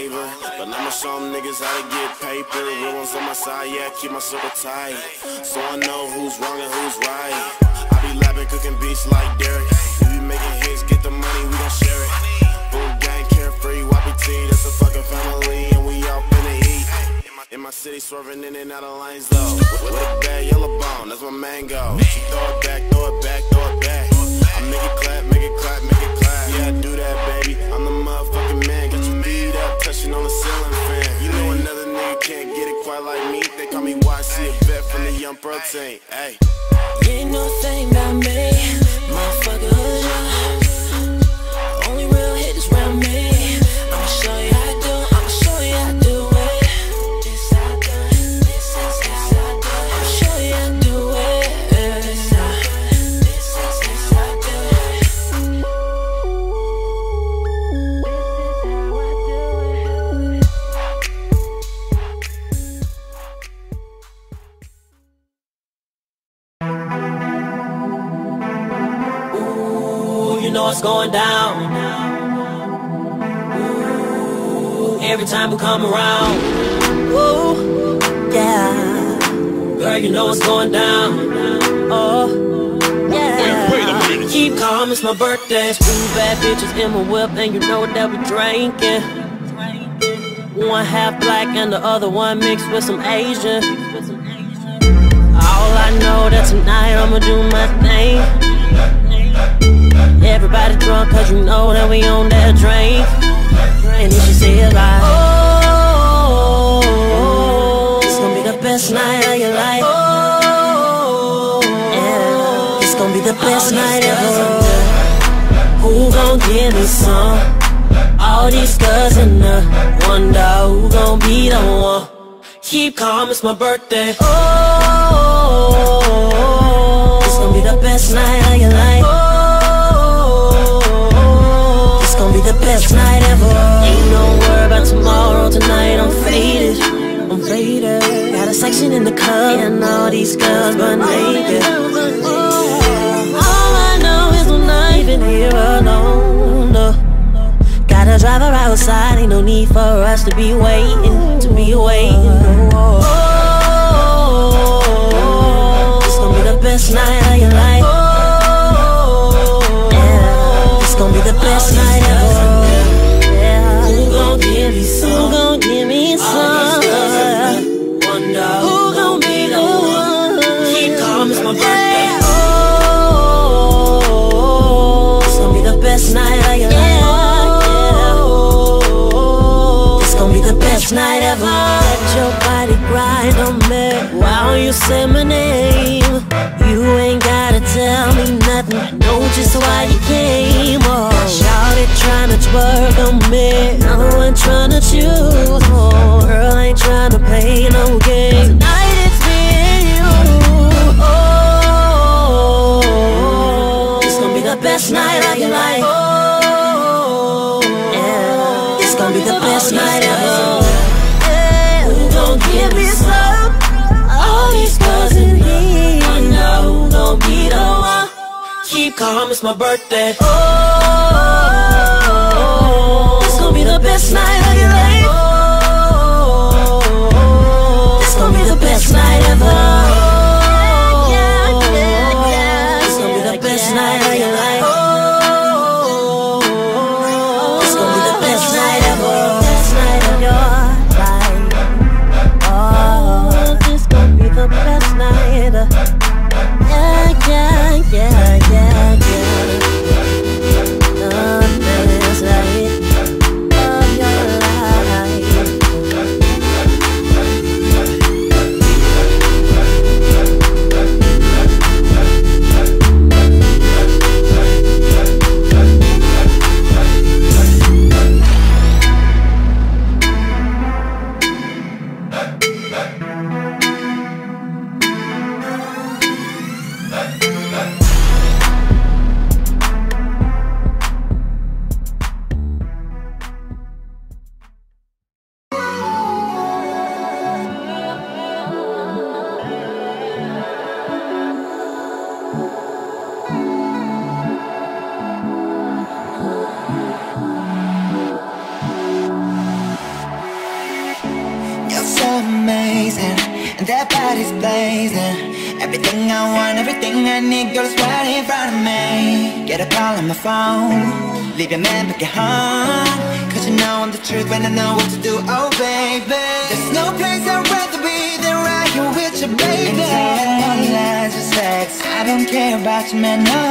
flavor. But I'ma show them niggas how to get paper. Real ones on my side, yeah, keep my circle tight. So I know who's wrong and who's right. I be lapping, cooking beats like Derek. We be making hits, get the money, we gon' share it. Boom gang, carefree, YPT, that's a fucking family, and we all in the heat. In my city, swerving in and out of lanes though. With a bad yellow bone, that's my mango. She throw it back, throw it back, throw it back. I make it clap, make it clap, make it clap. Yeah, I do that, baby. I'm the motherfucking man up, touching on the ceiling fan. You know another nigga can't get it quite like me. They call me YC, a vet from the young protein. Hey. Ain't no thing about me, motherfucker. What's going down. Ooh, every time we come around. Ooh, yeah. Girl, you know what's going down. Oh, yeah. Keep calm, it's my birthday. Two bad bitches in my whip, and you know that we drinking. One half black and the other one mixed with some Asian. All I know that tonight I'ma do my thing. Everybody drunk cause you know that we on that drink And then she said like Oh, it's gonna be the best night of your life. Oh, yeah, it's gonna be the best night ever. Who gon' give me some? All these girls in the wonder who gon' be the one? Keep calm, it's my birthday. Oh, it's gonna be the best night of your life the best night ever. Ain't no worry about tomorrow. Tonight I'm faded. I'm faded. Got a section in the club and all these girls but naked. All I know is I'm not even here alone. no. Gotta drive her outside. Ain't no need for us to be waiting, to be waiting. Oh, it's gonna be the best night of your life. Gonna be the best night ever. Yeah, who gon' give me some? Who gon' give me some? Who gon' be the one? Calm, it's my birthday. Oh, it's gonna be the best night your life. Yeah, it's gonna be the best night ever. Let your body grind on me while you say my name. You ain't me nothing. Know just why you came. Oh, shout it, tryna twerk on me. Another one tryna choose. Oh, girl ain't tryna play no game. Tonight it's me and you. Oh, it's gonna be the best night of your life. It's gonna be the best night ever. Gon' give me some? All these girls in here. I know gon' be the. Keep calm, it's my birthday. Oh, it's gonna be the best night of your life. Oh, it's gonna be the best night ever. Body's blazing. Everything I want, everything I need, girl, is right in front of me. Get a call on my phone, leave your man back at home. Cause you know I'm the truth when I know what to do, oh baby. There's no place I'd rather be than right here with you, baby. And money lines of sex, I don't care about you, man, no.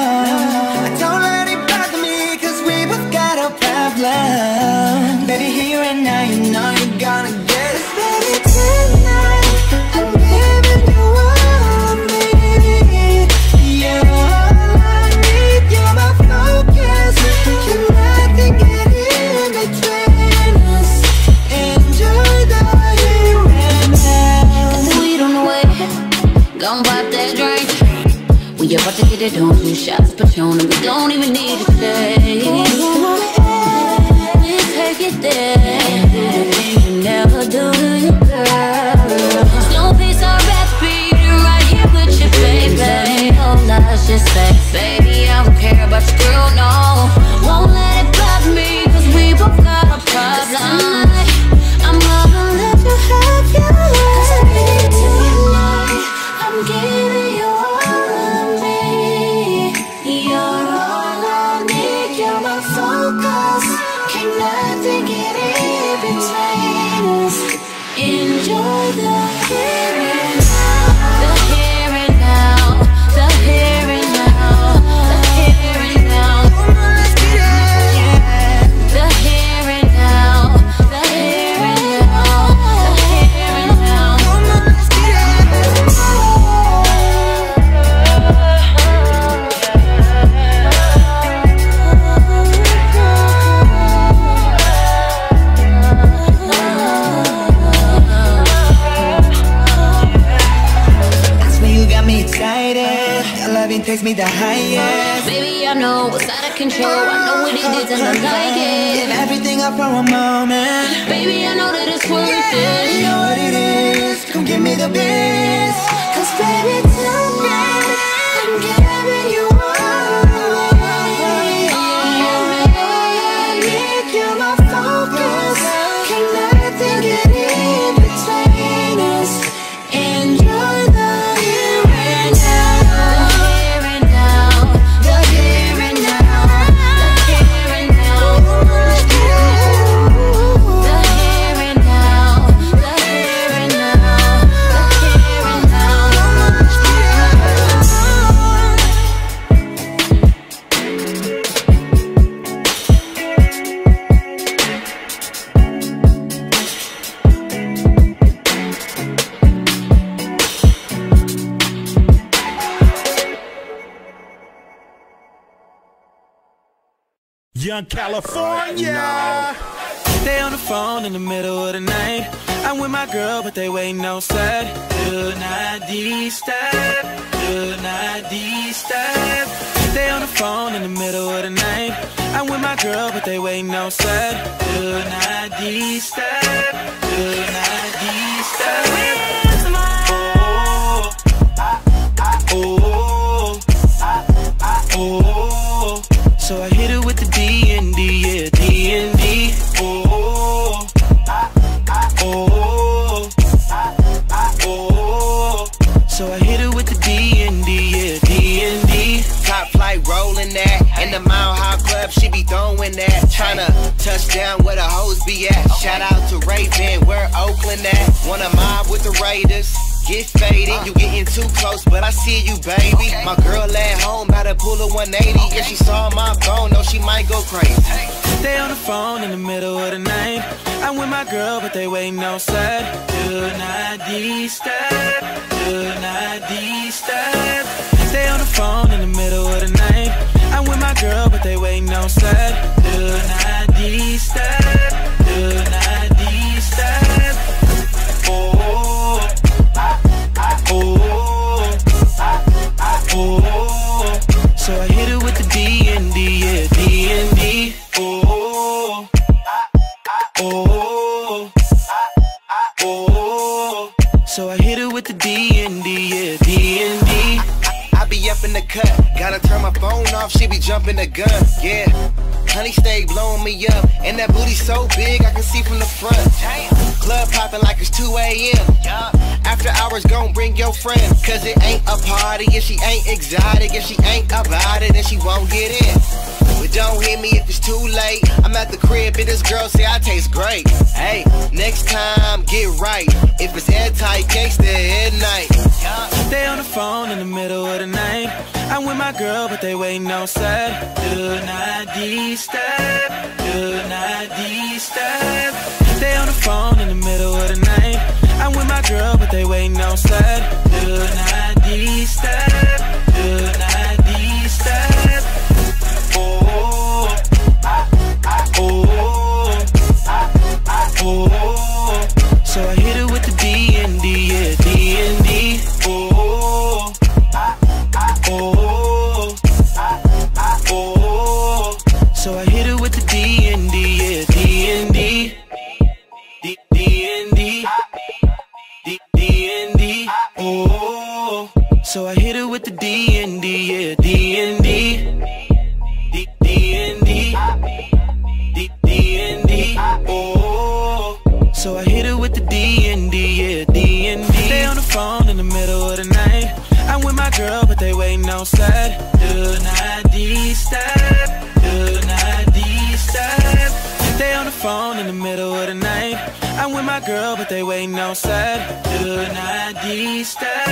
I don't let it bother me, cause we both got a problem. Baby, here and now, you know you're gonna get it. Baby, tonight, it on two shots Patron and we don't even need a taste. Let's take it there. Do you never do to right here with you, baby. Lies, just say, baby, I don't care about your girl, no. Won't let it bother me, cause we both got a problem. Me the highest. Baby, I know what's out of control. I know what it is and I like Give it. everything up for a moment. Baby, I know that it's worth You it. know what it is. Come give me the best. Cause baby, tonight Young California. Stay on the phone in the middle of the night. I'm with my girl, but they waiting outside. Do not disturb. Do not disturb. Stay on the phone in the middle of the night. I'm with my girl, but they waiting outside. Do not disturb. Do not disturb. Oh, oh, oh. So be throwing that. Tryna touch down where the hoes be at. Shout out to Raven, where Oakland at. Wanna mob with the Raiders. Get faded, uh. you getting too close, but I see you, baby. My girl at home, about to pull a 180. If she saw my phone, no, she might go crazy. Stay on the phone in the middle of the night. I'm with my girl, but they waiting outside. Do not disturb. Do not disturb. Stay on the phone in the middle of the night. I'm with my girl, but they waiting outside. Do not disturb. Do my phone off, she be jumping the gun, yeah. Honey stay blowing me up, and that booty so big I can see from the front. Club popping like it's 2 a.m. After hours, gon' bring your friend, cause it ain't a party if she ain't exotic. If she ain't about it, then she won't get in. But don't hit me if it's too late. I'm at the crib and this girl say I taste great. Hey, next time get right. If it's airtight, gangsta at night. Stay on the phone in the middle of the night. I'm with my girl, but they waiting outside. Do not disturb. Do not disturb. Stay on the phone in the middle of the night. I'm with my girl, but they waiting outside. Do not disturb. Do not they waiting outside. Do not disturb.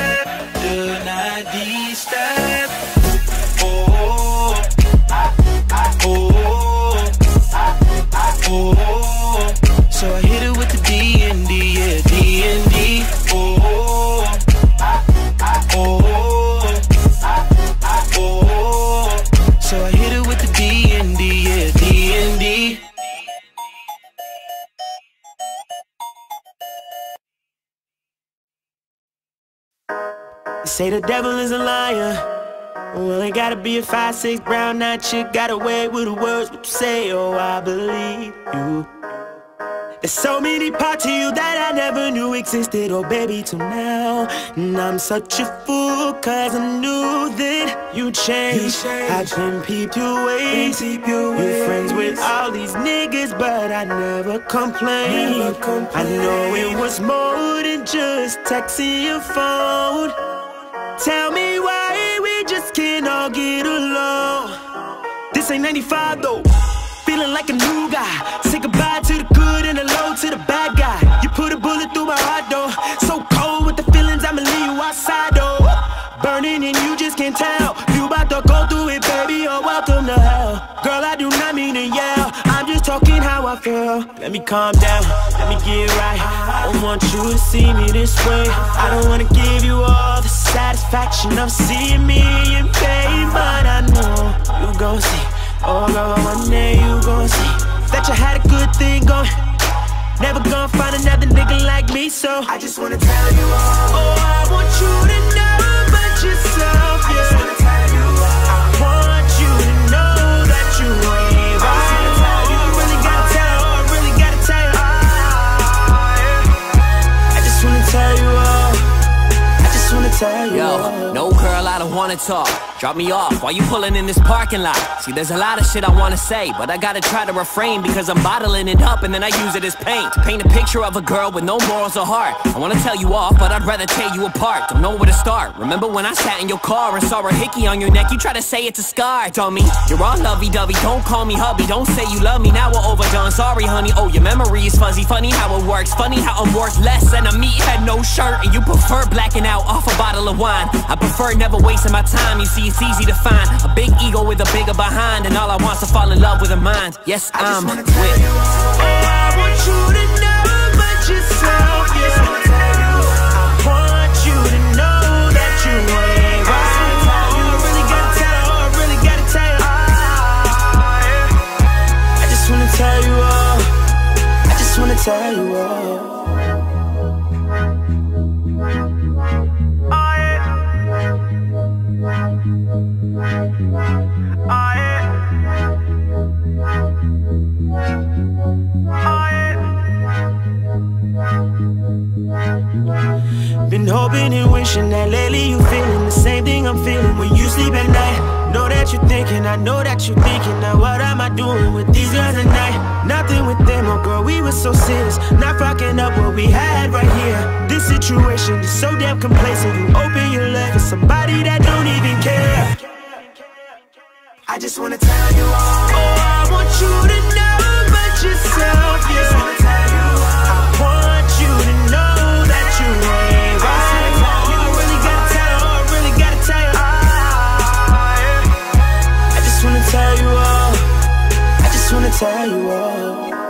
Say the devil is a liar. Well, it gotta be a five, six brown eyed chick. Got away with the words, what you say? Oh, I believe you. There's so many parts of you that I never knew existed, oh baby, till now. And I'm such a fool, cause I knew that you changed. I've been peeped your ways. You're friends with all these niggas, but I never complained. I know it was more than just texting your phone. Tell me why we just can't all get along. This ain't 95 though. Feeling like a new guy. Say goodbye to the good and the low to the bad guy. You put a bullet through my heart though. So cold with the feelings, I'ma leave you outside though. Burning and you just can't tell. You about to go through it, how Let me calm down. Let me get right. I don't want you to see me this way. I don't wanna give you all the satisfaction of seeing me in pain, but I know you gon' see. Oh girl, one day you gon' see That you had a good thing going Never gonna find another nigga like me, so I just wanna tell you all Oh, I want you to know Yo, no don't wanna talk. Drop me off why you pulling in this parking lot. See, there's a lot of shit I wanna say, but I gotta try to refrain because I'm bottling it up and then I use it as paint to paint a picture of a girl with no morals or heart. I wanna tell you off, but I'd rather tear you apart. Don't know where to start. Remember when I sat in your car and saw a hickey on your neck? You try to say it's a scar, dummy. You're all lovey-dovey. Don't call me hubby. Don't say you love me. Now we're overdone. Sorry, honey. Oh, your memory is fuzzy. Funny how it works. Funny how I'm worth less than a meathead, no shirt, and you prefer blacking out off a bottle of wine. I prefer never wasting my time. You see, it's easy to find a big ego with a bigger behind, and all I want's to fall in love with a mind. Yes, I'm with. Oh, I want you to know about yourself, yeah. I want you to know that you ain't right. I really gotta tell, oh, I really gotta tell you. Ah, I just wanna tell you all. I just wanna tell you all. And wishing that lately you feeling the same thing I'm feeling when you sleep at night. Know that you're thinking, I know that you're thinking. Now what am I doing with these girls at night? Nothing with them, oh girl, we were so serious. Not fucking up what we had right here. This situation is so damn complacent. You open your leg for somebody that don't even care. I just wanna tell you all. Oh, I want you to know about yourself, yeah. Tell you all.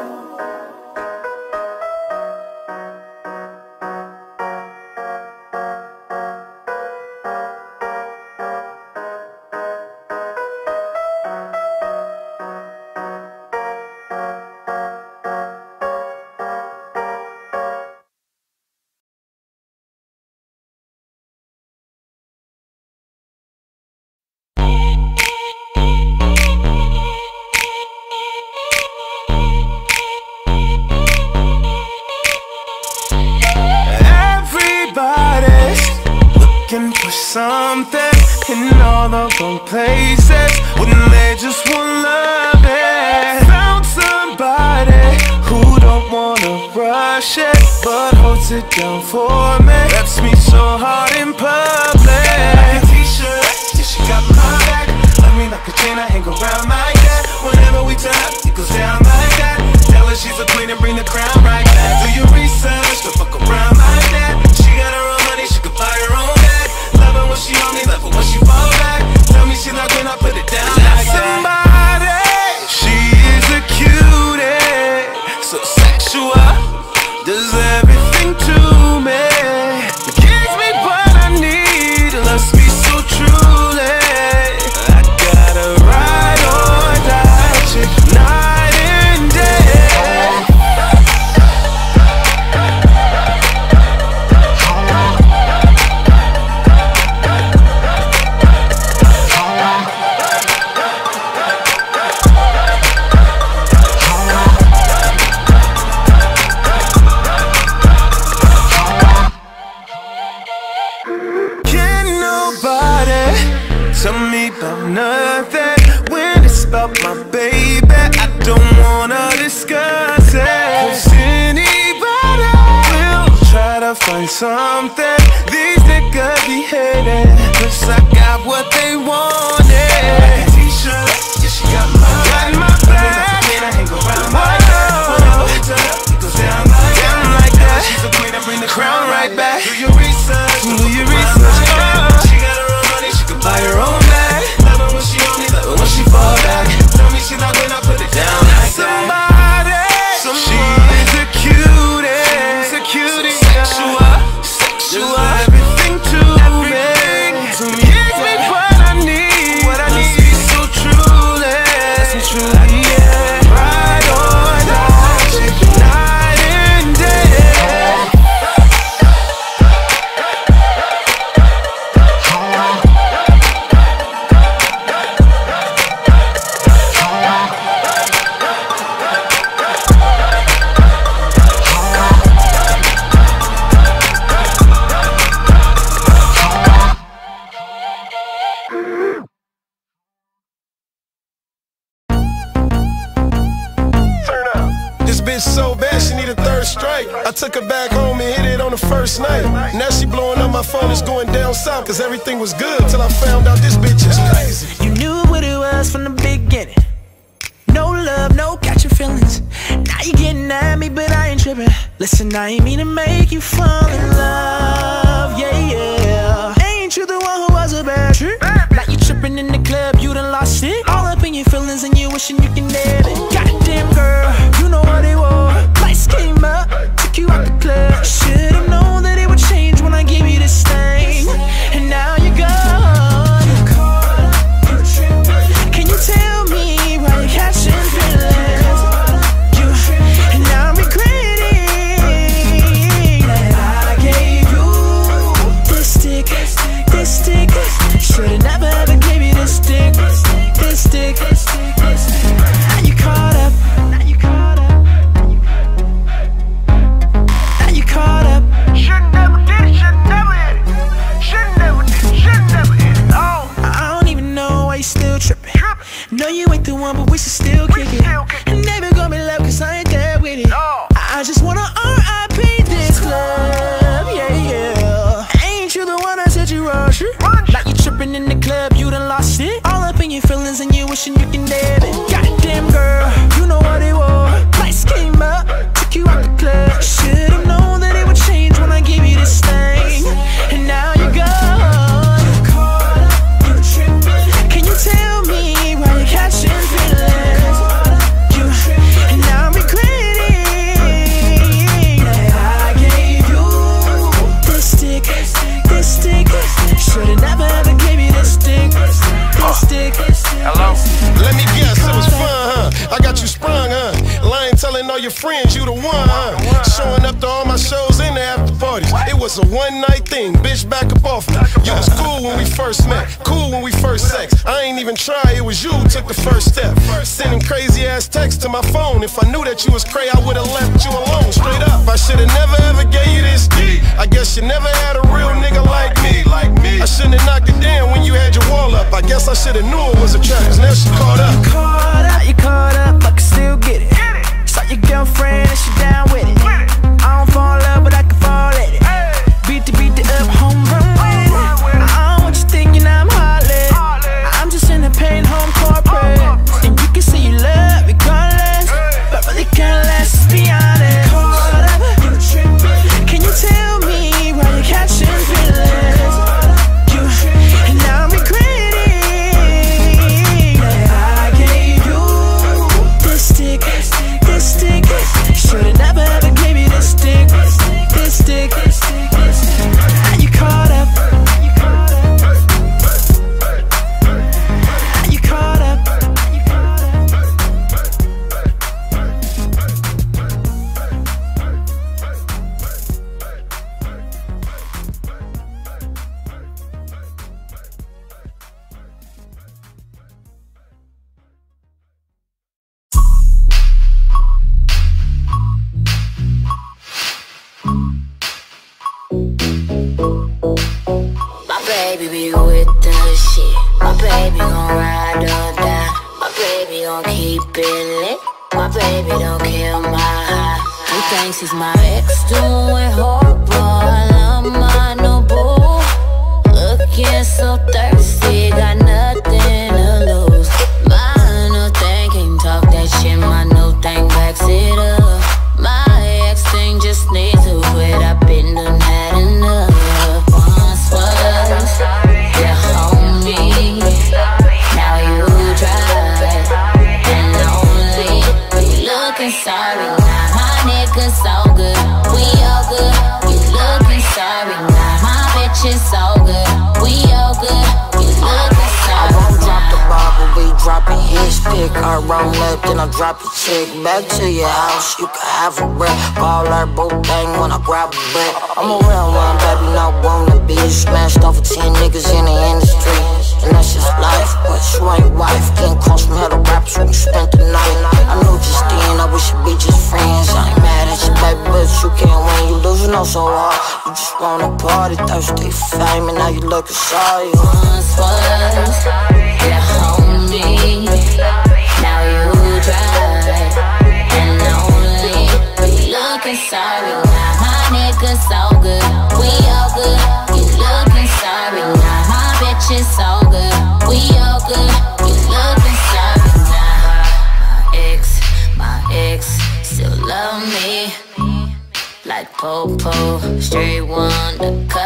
gonna.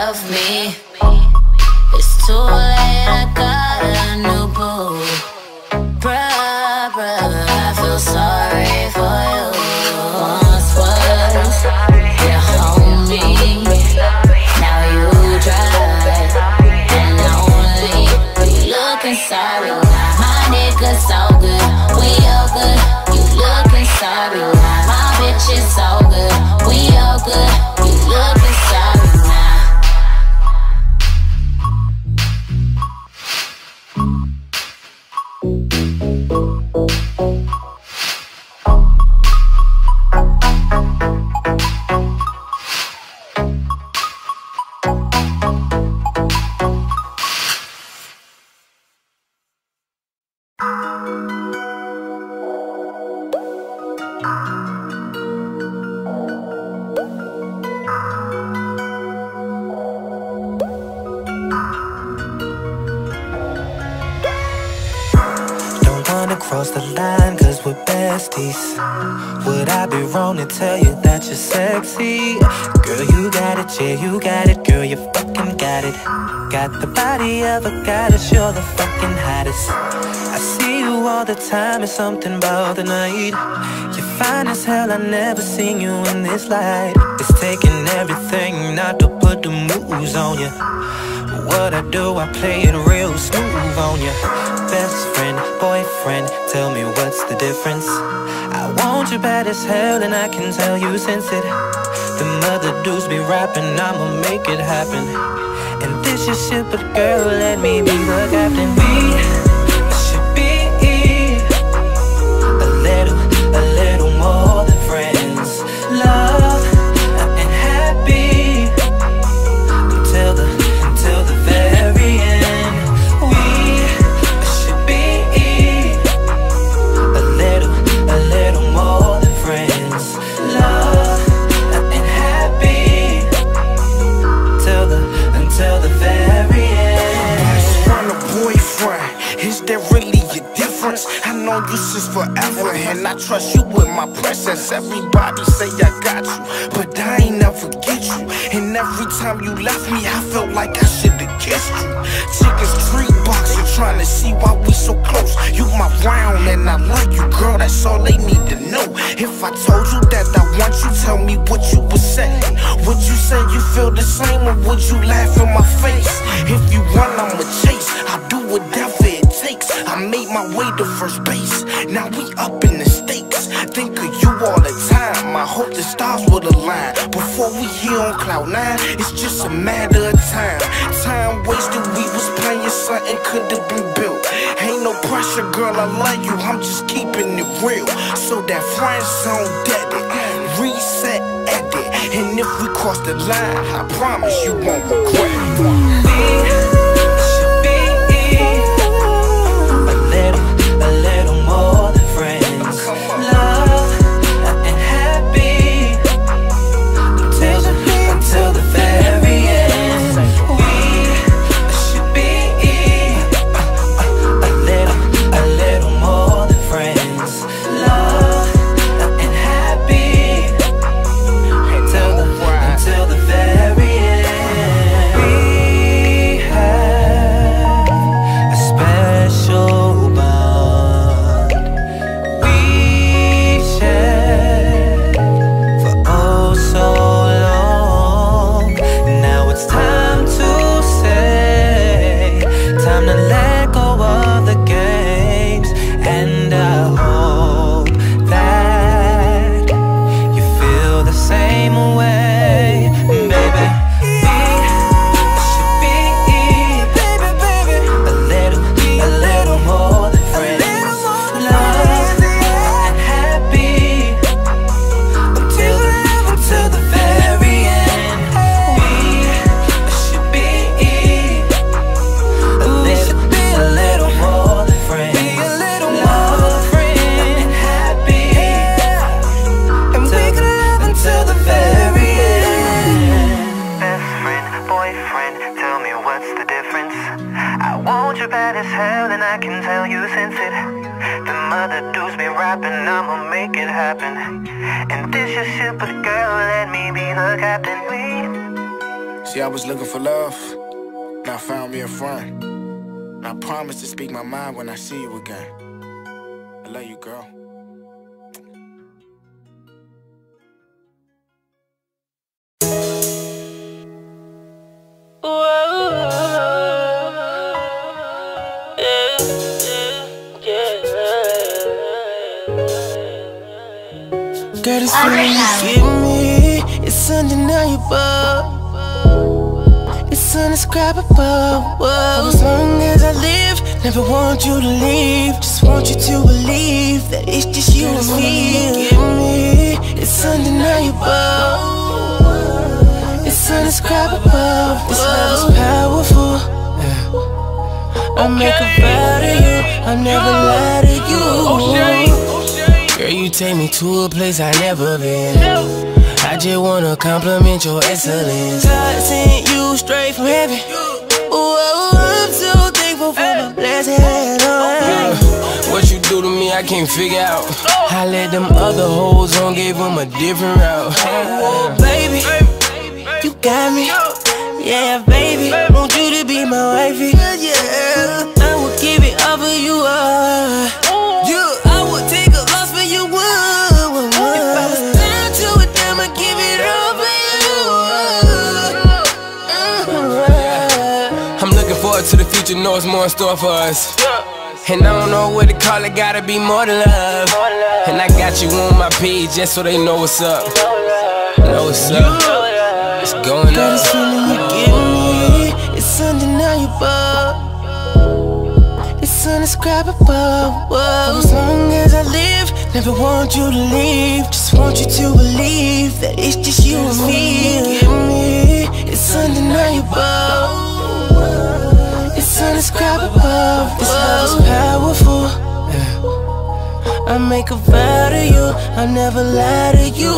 dropping, I'ma make it happen. And this is shit, but girl, let me be the captain. Girl. I love you. I'm just keeping it real. So that friend zone dead it. Reset, edit. And if we cross the line, I promise you won't regret it. Bad as hell, and I can tell you sense it. The mother dudes be rapping, I'ma make it happen. And this your ship, but girl, let me be the captain. We See, I was looking for love, and I found me a friend. I promise to speak my mind when I see you again. I love you, girl. Girl, this feeling you give me, it's undeniable. It's indescribable. As long as I live, never want you to leave. Just want you to believe that it's just you and me. Give me, it's undeniable. It's indescribable. This love is powerful. I make a vow to you, I'll never lie to you. Girl, you take me to a place I never been. I just wanna compliment your excellence. God sent you straight from heaven. Ooh, I'm so thankful for my blessed Yeah. What you do to me, I can't figure out. I let them other hoes on, gave them a different route. Oh, baby, you got me. Yeah, baby, want you to be my wifey. Yeah, I would give it all for you. Uh. Forward to the future, know it's more in store for us. And I don't know what to call it, gotta be more than love. And I got you on my page just so they know what's up. Know what's up. It's going Girl, up. this feeling you give me, it's undeniable. It's indescribable. As long as I live, never want you to leave. Just want you to believe that it's just you and me. You give me, it's undeniable. It's indescribable. This love is powerful. I make a vow to you, I'll never lie to you.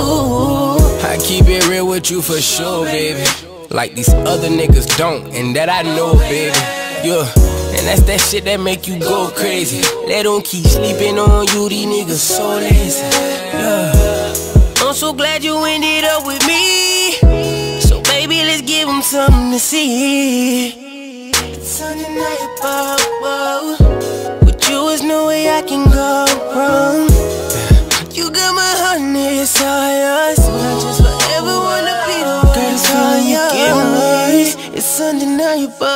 I keep it real with you for sure, baby. Like these other niggas don't, and that I know, baby. Yeah, and that's that shit that make you go crazy. Let them keep sleeping on you, these niggas so lazy. Yeah, I'm so glad you ended up with me. So baby, let's give them something to see. It's undeniable. With you, there's no way I can go wrong. You got my heart and it's all yours. I just forever wanna be the one Girl, it's all you give me. It's undeniable.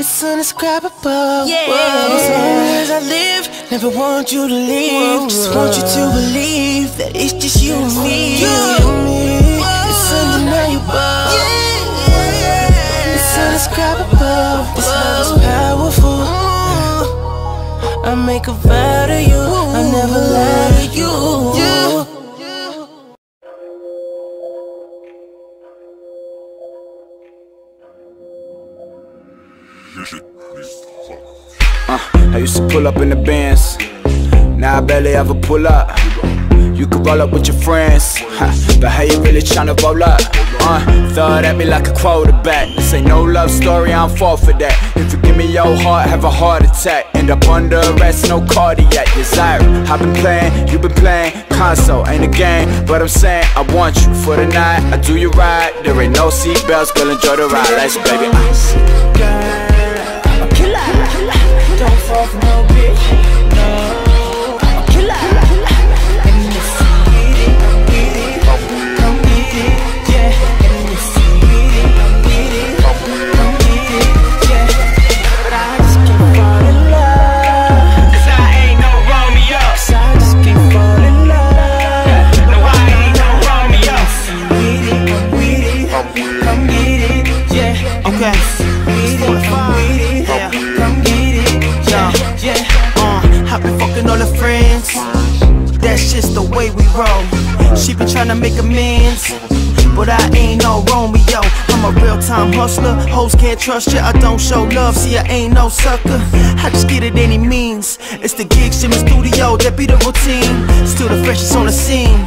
It's undescribable. Yeah. As long as I live, never want you to leave. Just want you to believe that it's just you and me. You and me. It's undeniable. It's undescribable. This love is powerful. I make a vow to you. I never lie to you. Uh, I used to pull up in the bands. Now I barely ever pull up. You could roll up with your friends, but how you really tryna roll up? Uh, it at me like a quarterback. This ain't no love story, I'm fall for that. If you give me your heart, have a heart attack. End up under arrest, no cardiac desire. I've been playing, you been playing console, ain't a game, but I'm saying I want you for the night. I do you right, there ain't no seatbelts, girl, enjoy the ride. Let's baby. Ice. Don't fall for no bitch. All her friends. That's just the way we roll. She been tryna make amends. But I ain't no Romeo. I'm a real time hustler. Hoes can't trust ya. I don't show love. See, I ain't no sucker. I just get it any means. It's the gigs in the studio that be the routine. Still the freshest on the scene.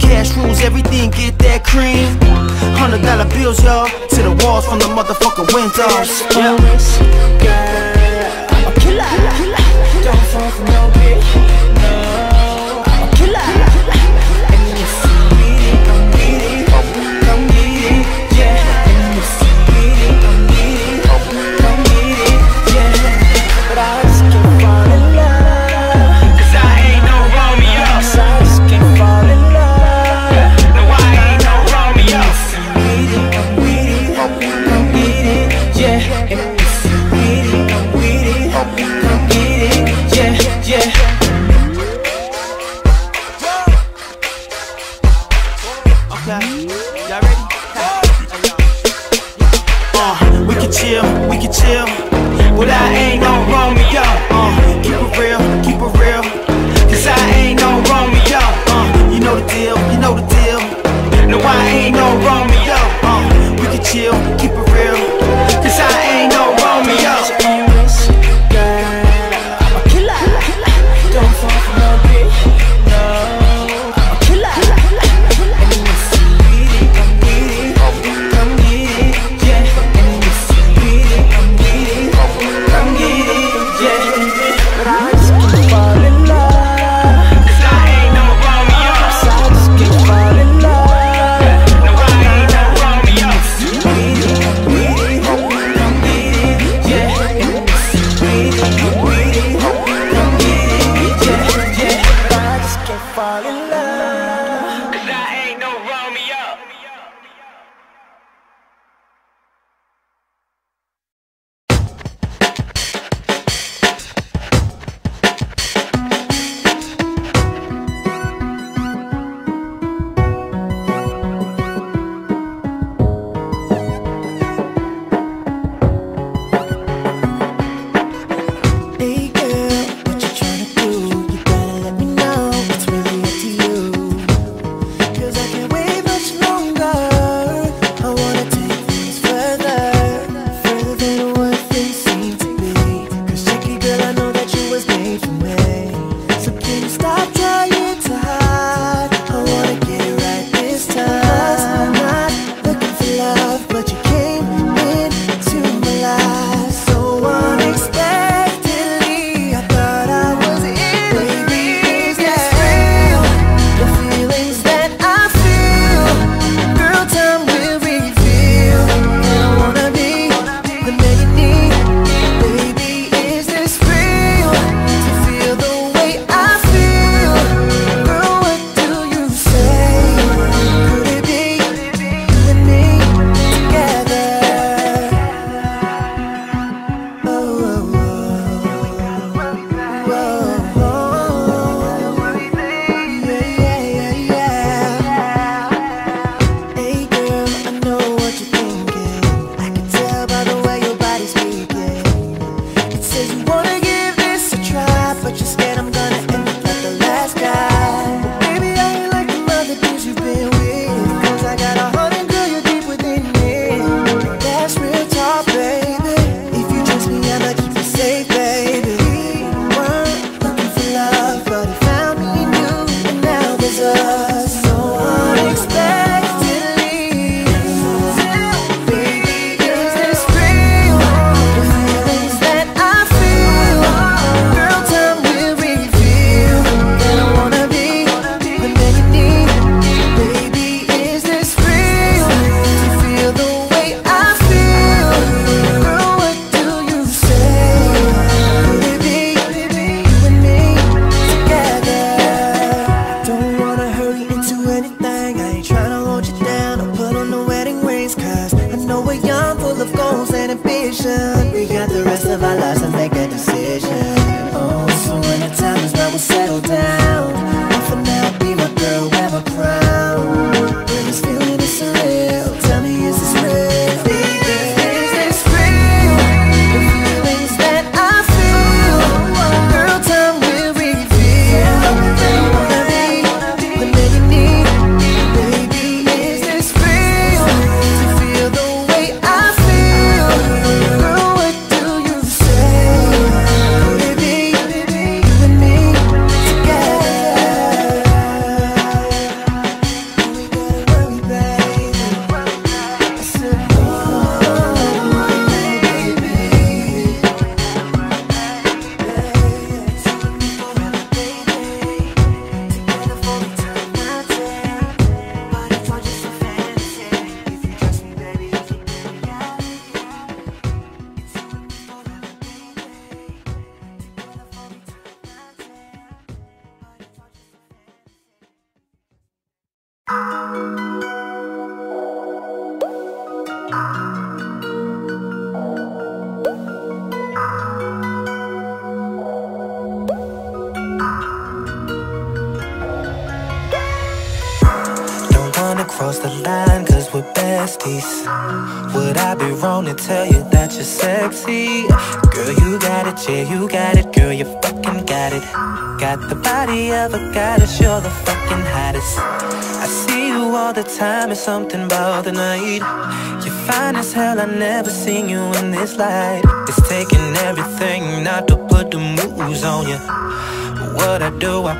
Cash rules everything, get that cream. Hundred dollar bills, y'all. To the walls from the motherfucking windows. Yeah. Fall for no bitch.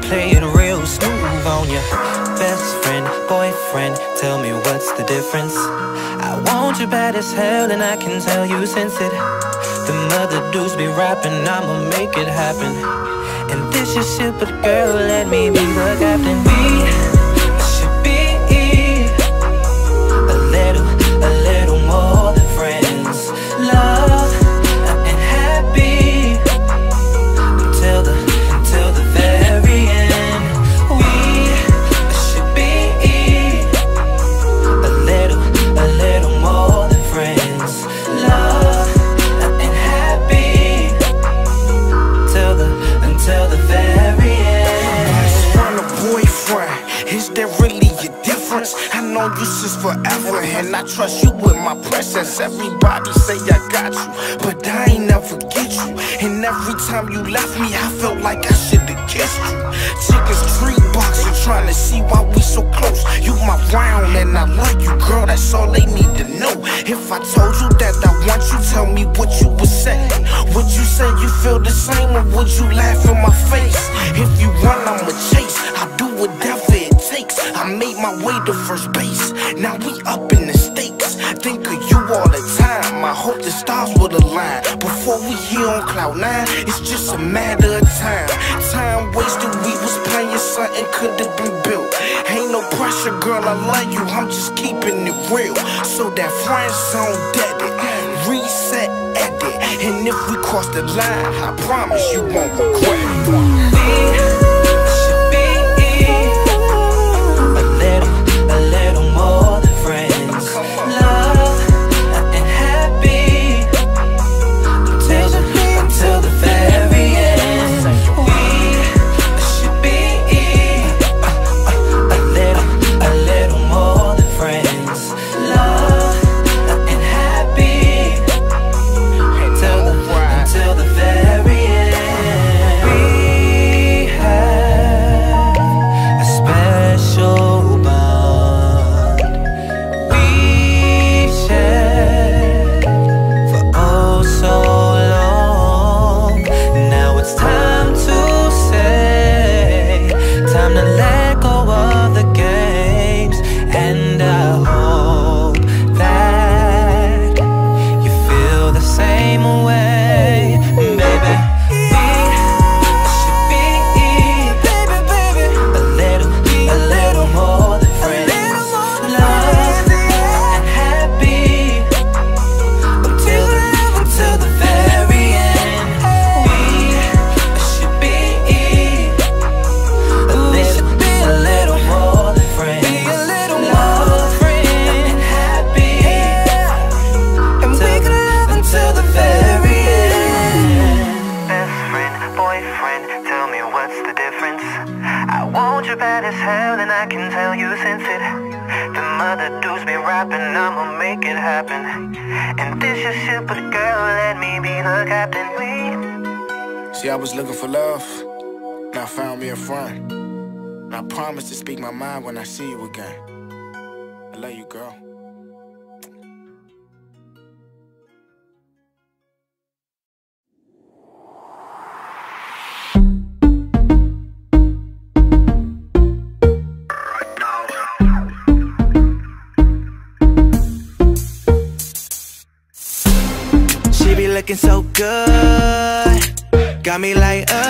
I do, I play it real smooth on you. Best friend, boyfriend, tell me what's the difference? I want you bad as hell, and I can tell you sense it. The mother dudes be rapping, I'ma make it happen. And this is shit, but girl, let me be the captain. Trust you with my presence. Everybody say I got you, but I ain't never get you. And every time you left me, I felt like I should've kissed you. Chickens tree boxing, trying to see why we so close. You my round, and I love you, girl. That's all they need to know. If I told you that I want you, tell me what you would say. Would you say you feel the same, or would you laugh in my face? If you run, I'ma chase. I'll do whatever it takes. I made my way to first base. Now we up in the. Think of you all the time. I hope the stars will align. Before we here on cloud nine, it's just a matter of time. Time wasted, we was playing something could have been built. Ain't no pressure, girl. I love you. I'm just keeping it real. So that friend zone dead it. Reset, edit. And if we cross the line, I promise you won't regret it. But girl, let me be the captain. We See, I was looking for love, and I found me a friend. And I promise to speak my mind when I see you again. I love you, girl. good. Got me like, uh.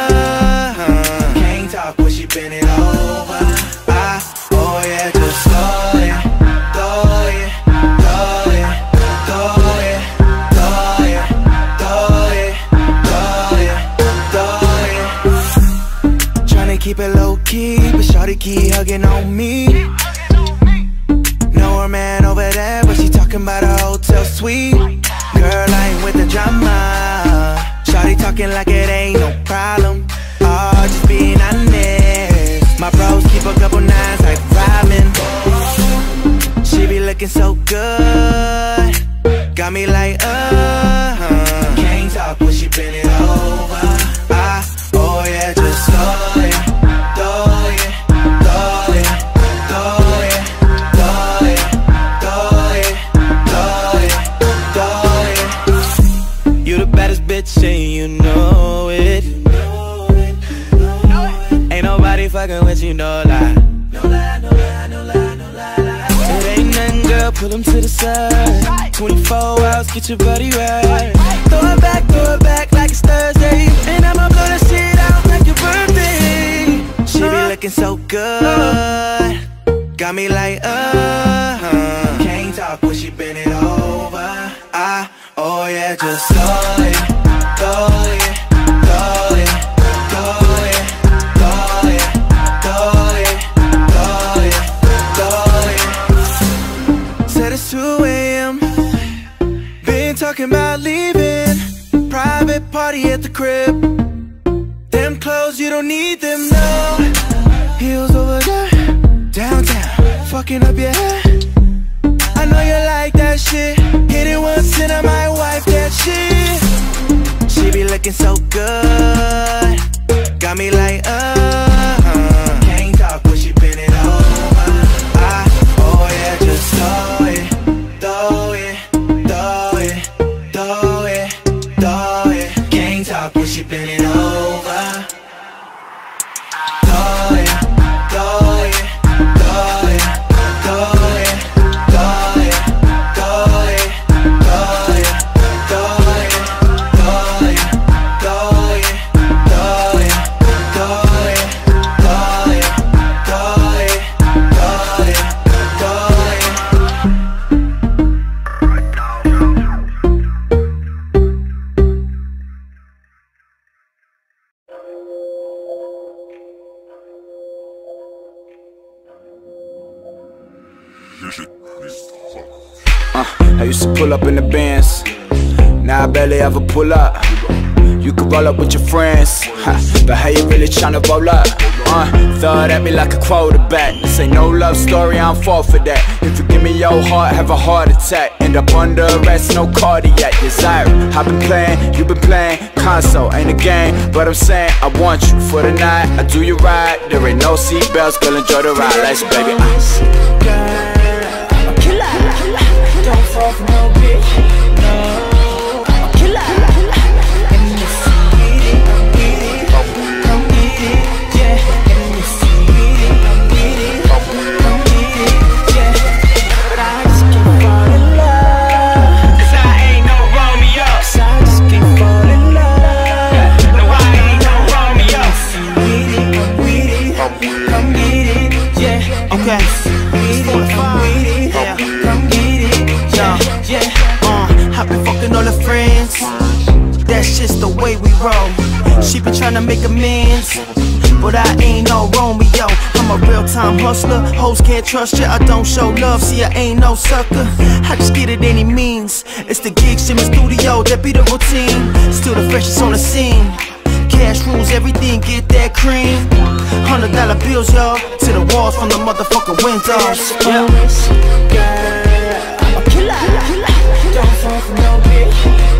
else, girl, enjoy the ride. Let's, baby. party and get that cream. Hundred dollar bills, y'all, to the walls from the motherfucking windows. Yeah. Girl, I'm a killer. Don't fall for no bitch.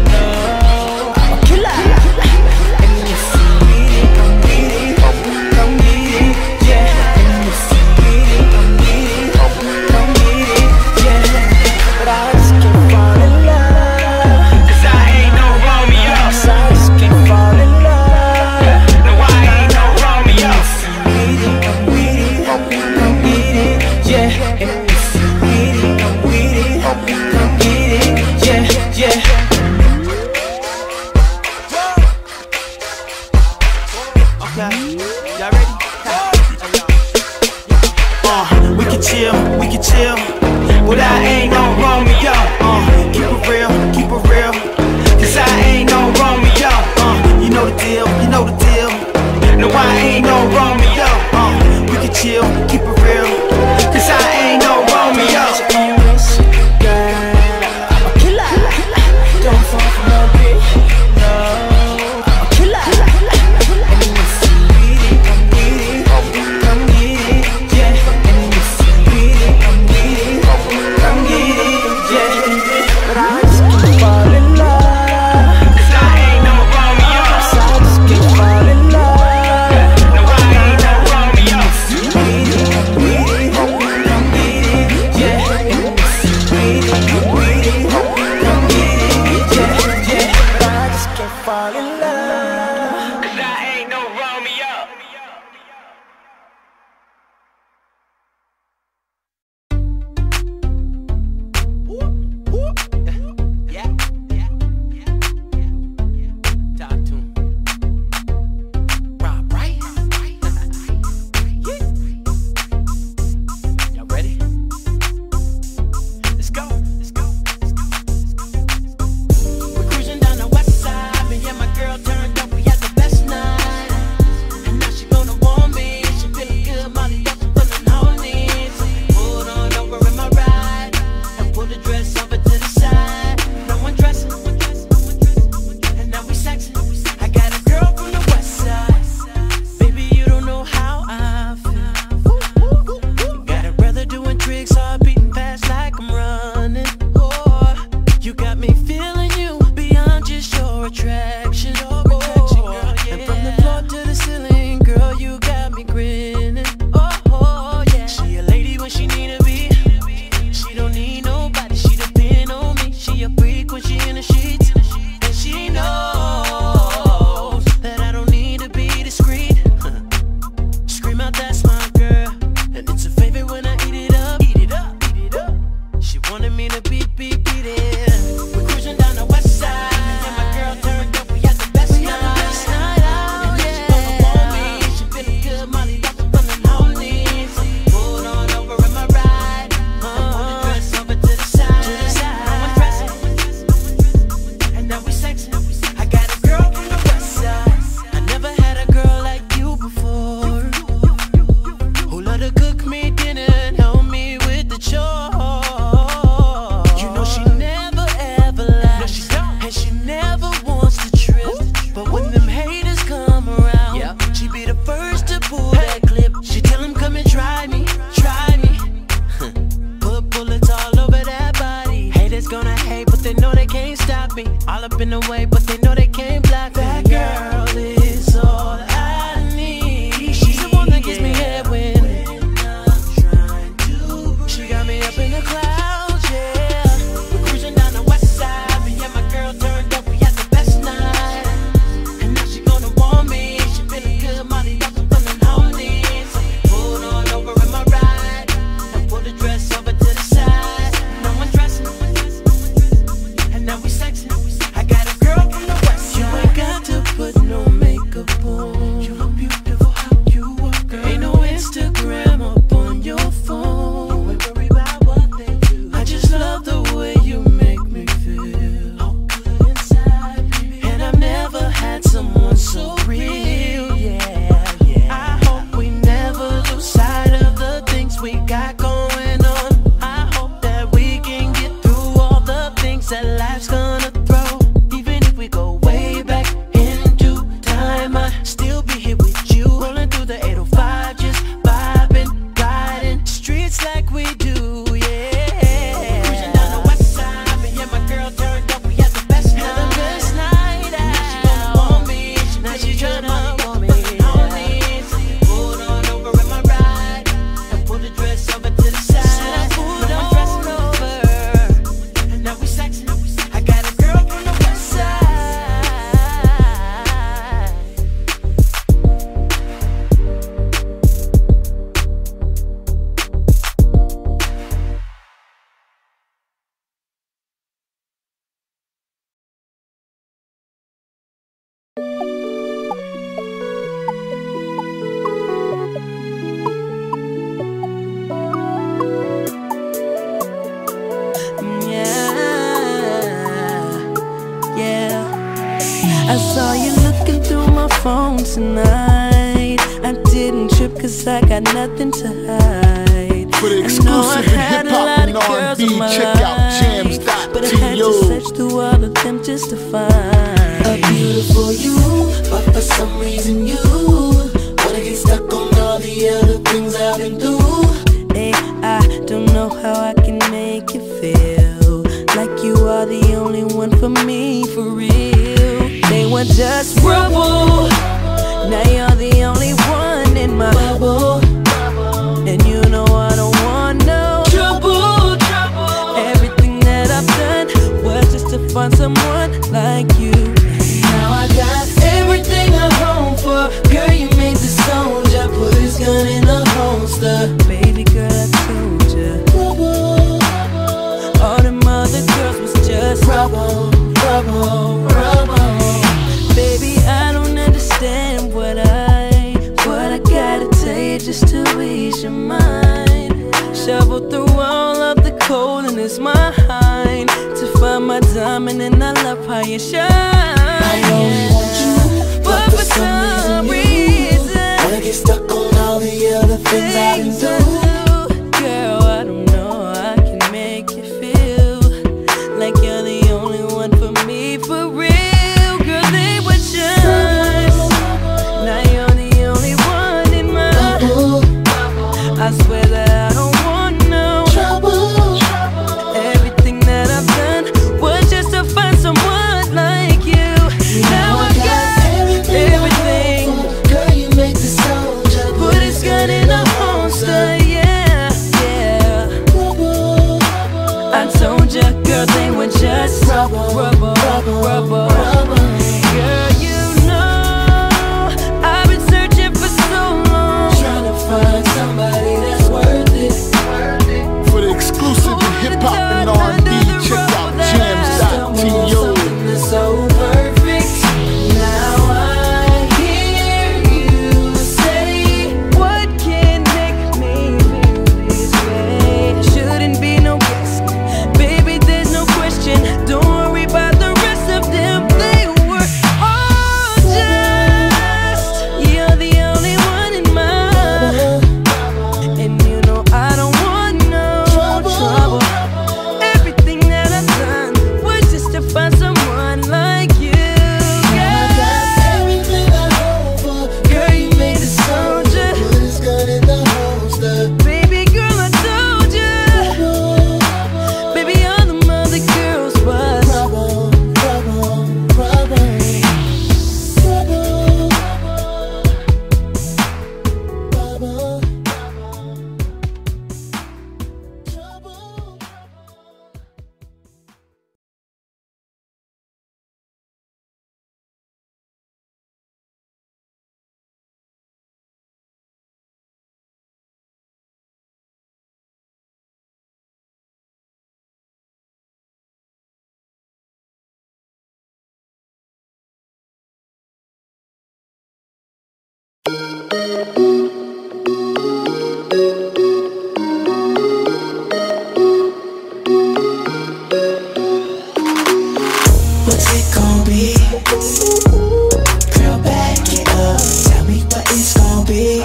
got What's it gon' be. Girl, back it up. Tell me what it's gon' be.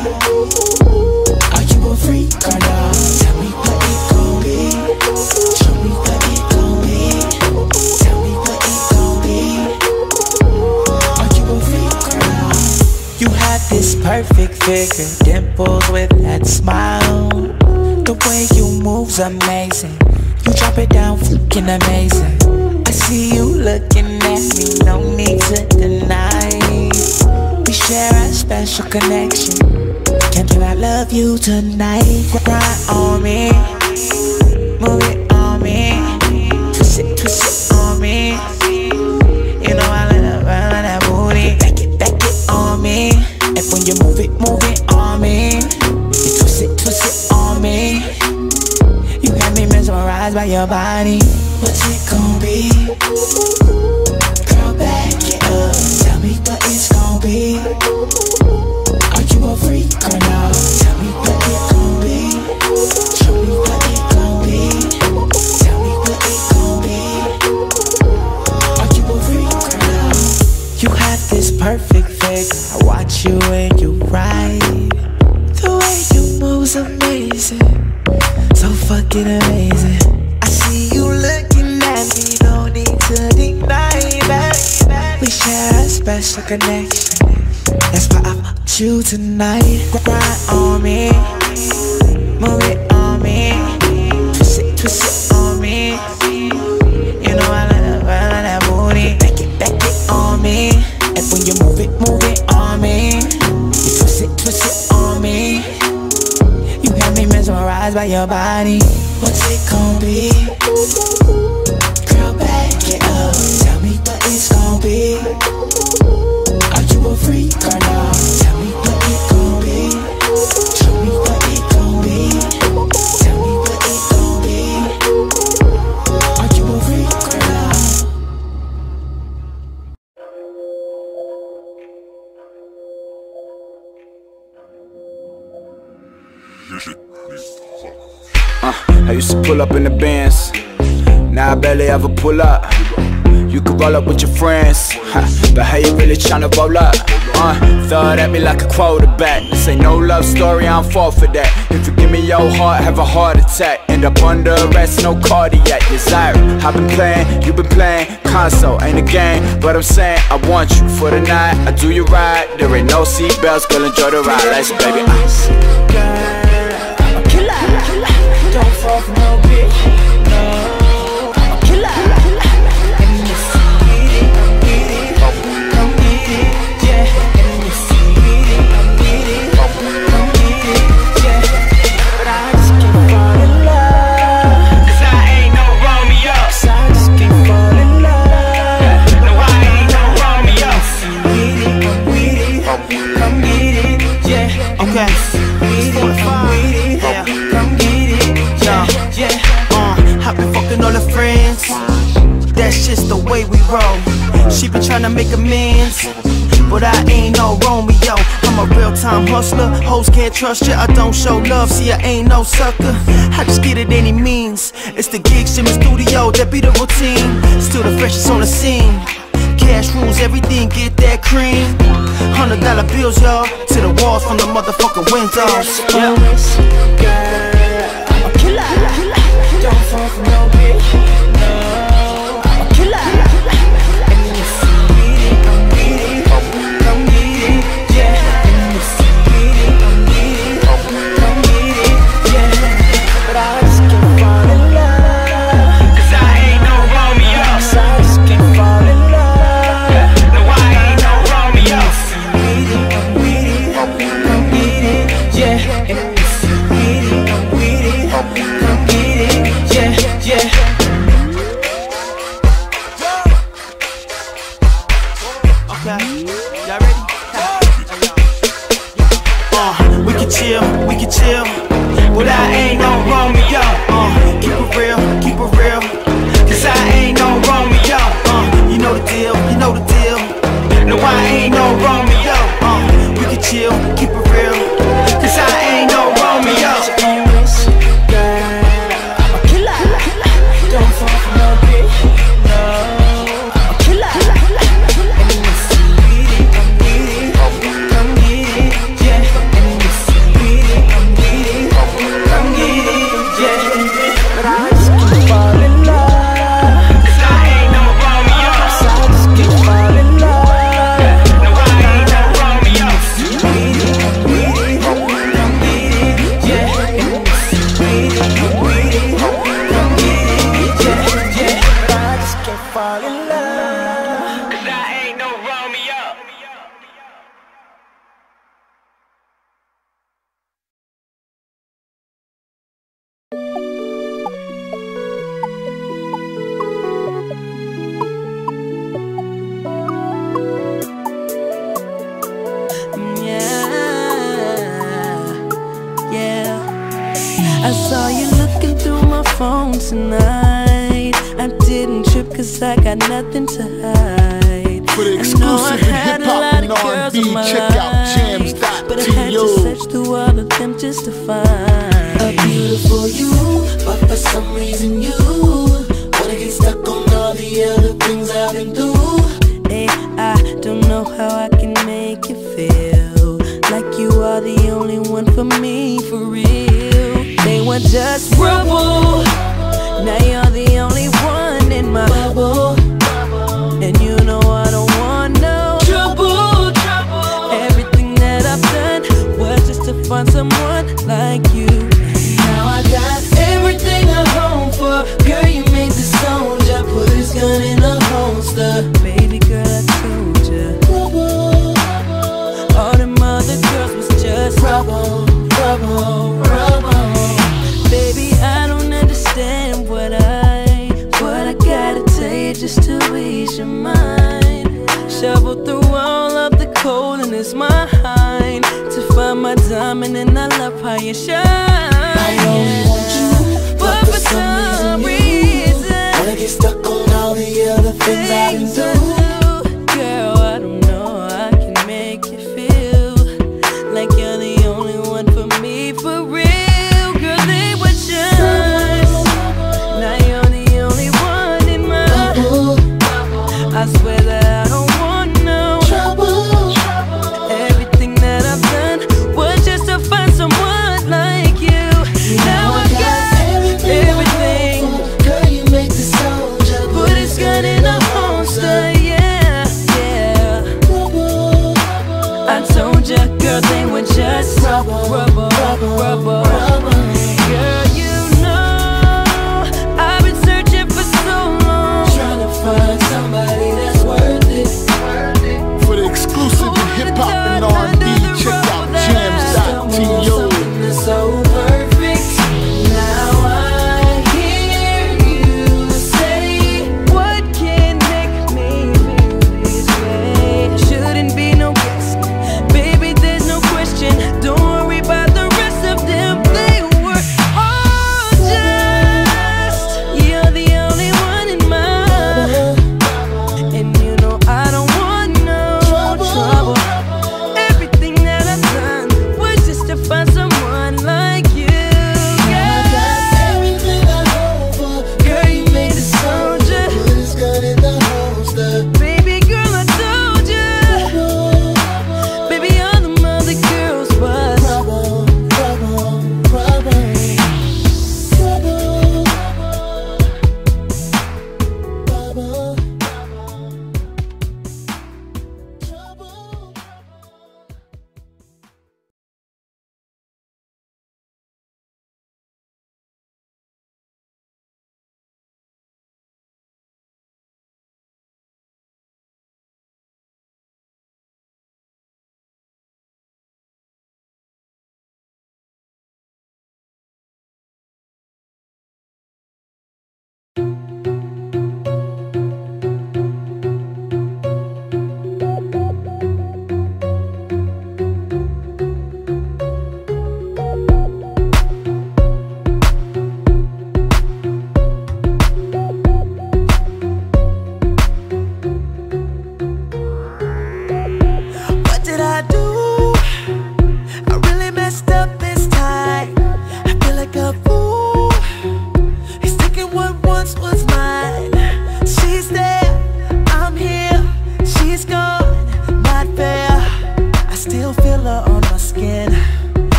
Are you a freak or not? Tell me what it gon' be. Show me what it gon' be. Tell me what it gon' be. Are you a freak or not? You have this perfect figure, dimples with that smile. The way you move's amazing. You drop it down, fucking amazing. I see you looking at me, no need to deny. We share a special connection. Can, can I love you tonight? Grind on me, move it on me, twist it, twist it on me. You know I love, I love that booty. Back it, back it on me. And when you move it, move it on me. You twist it, twist it on me. You got me mesmerized by your body what it gon' be. Girl, back it up. Tell me what it's gon' be. Connection. That's why I fucked you tonight. Grind on me, move it on me, twist it, twist it on me. You know I that, I like that booty. Back it, back it on me, and when you move it, move it on me. You twist it, twist it on me. You got me mesmerized by your body. What's Now I barely ever pull up. You could roll up with your friends, huh, but how you really tryna roll up? Uh, it at me like a quarterback. This ain't no love story, I'm fall for that. If you give me your heart, have a heart attack. End up under arrest, no cardiac desire. I've been playing, you've been playing console, ain't a game. But I'm saying I want you for the night. I do you right, there ain't no seatbelts, girl enjoy the ride. Let's baby. I'm a killer. Don't fall for. No, way we roll. She been trying to make amends. But I ain't no Romeo. I'm a real time hustler. Hoes can't trust you. I don't show love. See, I ain't no sucker. I just get it any means. It's the gigs in the studio that be the routine. Still the freshest on the scene. Cash rules everything, get that cream. Hundred dollar bills, y'all. To the walls from the motherfucking windows. Yeah. I'm a killer. Don't fall for no bitch.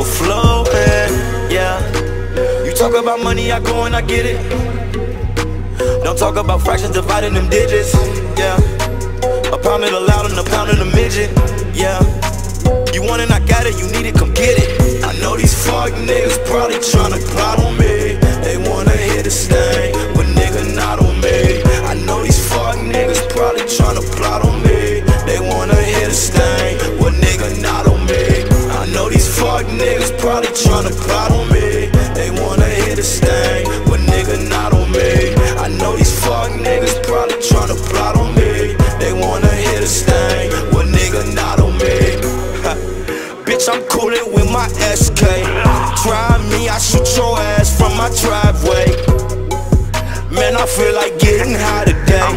Overflowing. Yeah, you talk about money, I go and I get it. Don't talk about fractions dividing them digits. Yeah. A pound it aloud and a pound in a midget. Yeah. You want it, I got it, you need it, come get it. I know these fuck niggas probably tryna plot on me. They wanna hit a stain, but nigga not on me. I know these fuck niggas probably tryna plot on me. Niggas probably tryna plot on me. They wanna hit a stain, but nigga not on me. I know these fuck niggas probably tryna plot on me. They wanna hit a stain, but nigga not on me. Bitch, I'm coolin' with my SK. Try me, I shoot your ass from my driveway. Man, I feel like getting high today.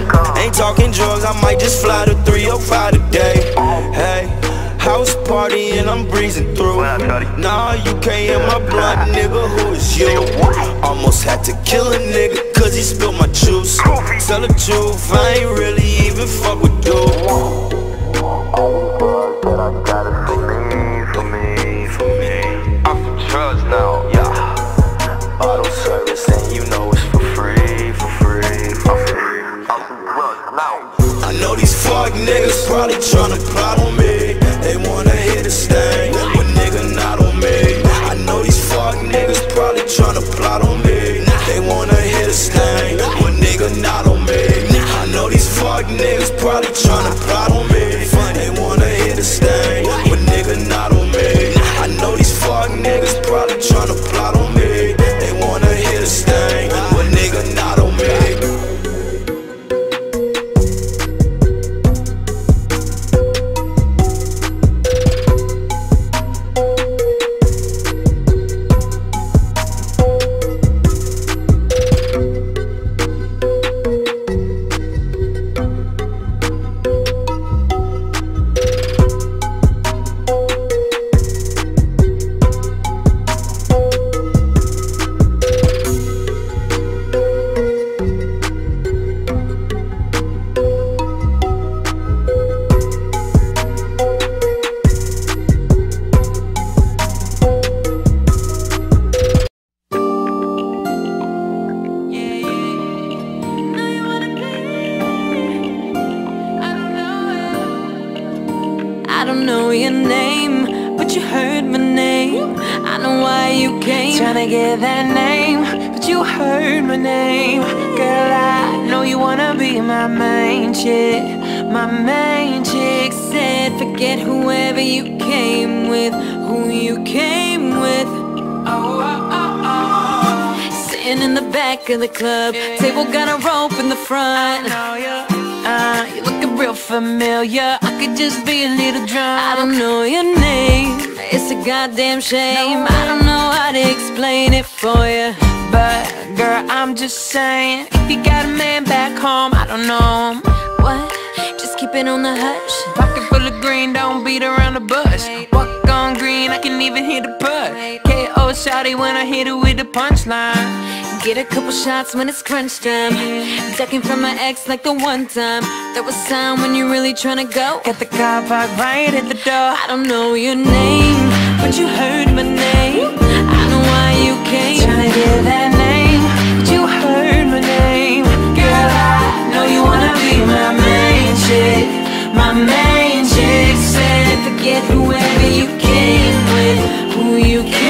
Ain't talking drugs, I might just fly to 305 today. And I'm breezing through. Nah, you can't hear my blood, nigga. Who is you? Almost had to kill a nigga cause he spilled my juice. Tell the truth, I ain't really even fuck with you. I'm from drugs now, yeah. Bottle service, and you know it's for free, for free, for free. I know these fuck niggas probably tryna plot on me. They wanna tryna plot on me. They wanna hit a stain, but nigga not on me. I know these fuck niggas probably tryna plot on me. A couple shots when it's crunch time. Ducking from my ex like the one time. There was time when you really tryna go. Got the car parked right at the door. I don't know your name, but you heard my name. I know why you came. Tryna get that name, but you heard my name. Girl, I know you wanna be my main chick, my main chick. Said Forget whoever you came with, who you came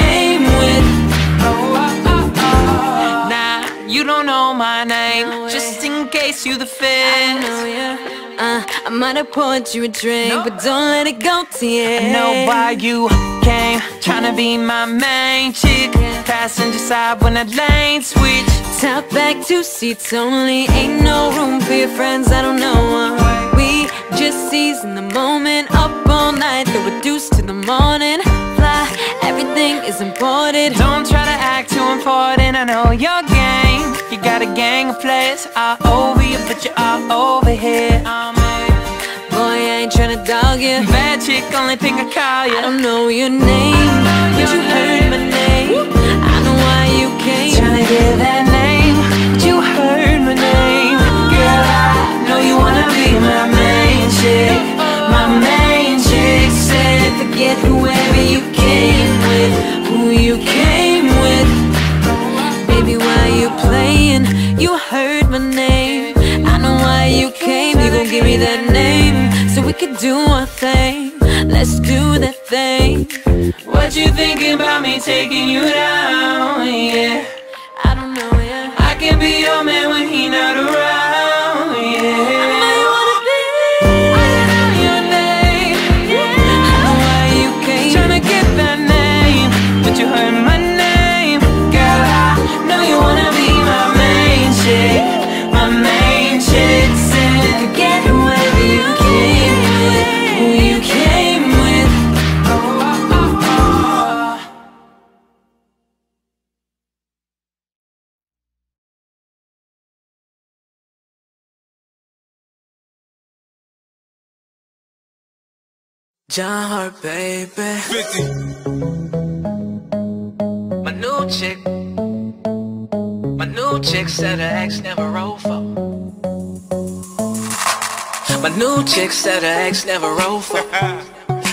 might have poured you a drink, but don't let it go to you. I know why you came, tryna be my main chick. Passenger side when that lane switch. Top back, two seats only. Ain't no room for your friends, I don't know why. We just seizing the moment, up all night, a deuce to the morning. Fly, everything is important. Don't try to act too important, I know your game. You got a gang of players all over you, but you're all over here. Oh, man. Boy, I ain't tryna dog you. Bad chick, only thing I call you. I don't know your name, but you heard my name. I know why you came. Tryna get that name, but you heard my name. Girl, I know you wanna be my main chick, my main chick. Said Forget whoever you came with, who you came with. Baby, why you playing? You heard my name. I know why you came. You gon' give me that name could do our thing. Let's do that thing. What you thinking about me taking you down? Yeah, I don't know, yeah. I can be your man when he not around. John Hart, baby. 50. My new chick. My new chick said her ex never rolled for. My new chick said her ex never rolled for.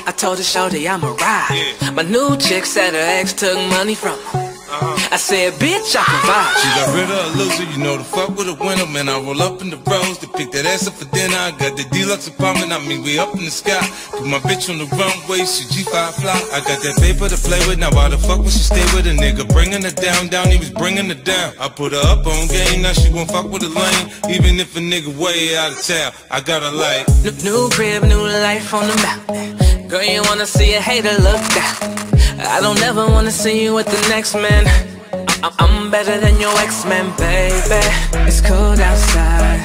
I told her, shorty, I'm a ride. My new chick said her ex took money from her. I said, bitch, I provide. She got rid of a loser, you know the fuck with a winner Man, I roll up in the rose to pick that ass up for dinner I got the deluxe apartment, I mean we up in the sky Put my bitch on the runway, she G5 fly I got that paper to play with, now why the fuck would she stay with a nigga? Bringing her down, down, he was bringing her down I put her up on game, now she won't fuck with a lane Even if a nigga way out of town, I got her like New, new crib, new life on the mountain. Girl, you wanna see a hater look down. I don't ever wanna see you with the next man. I'm better than your ex-man, baby. It's cold outside,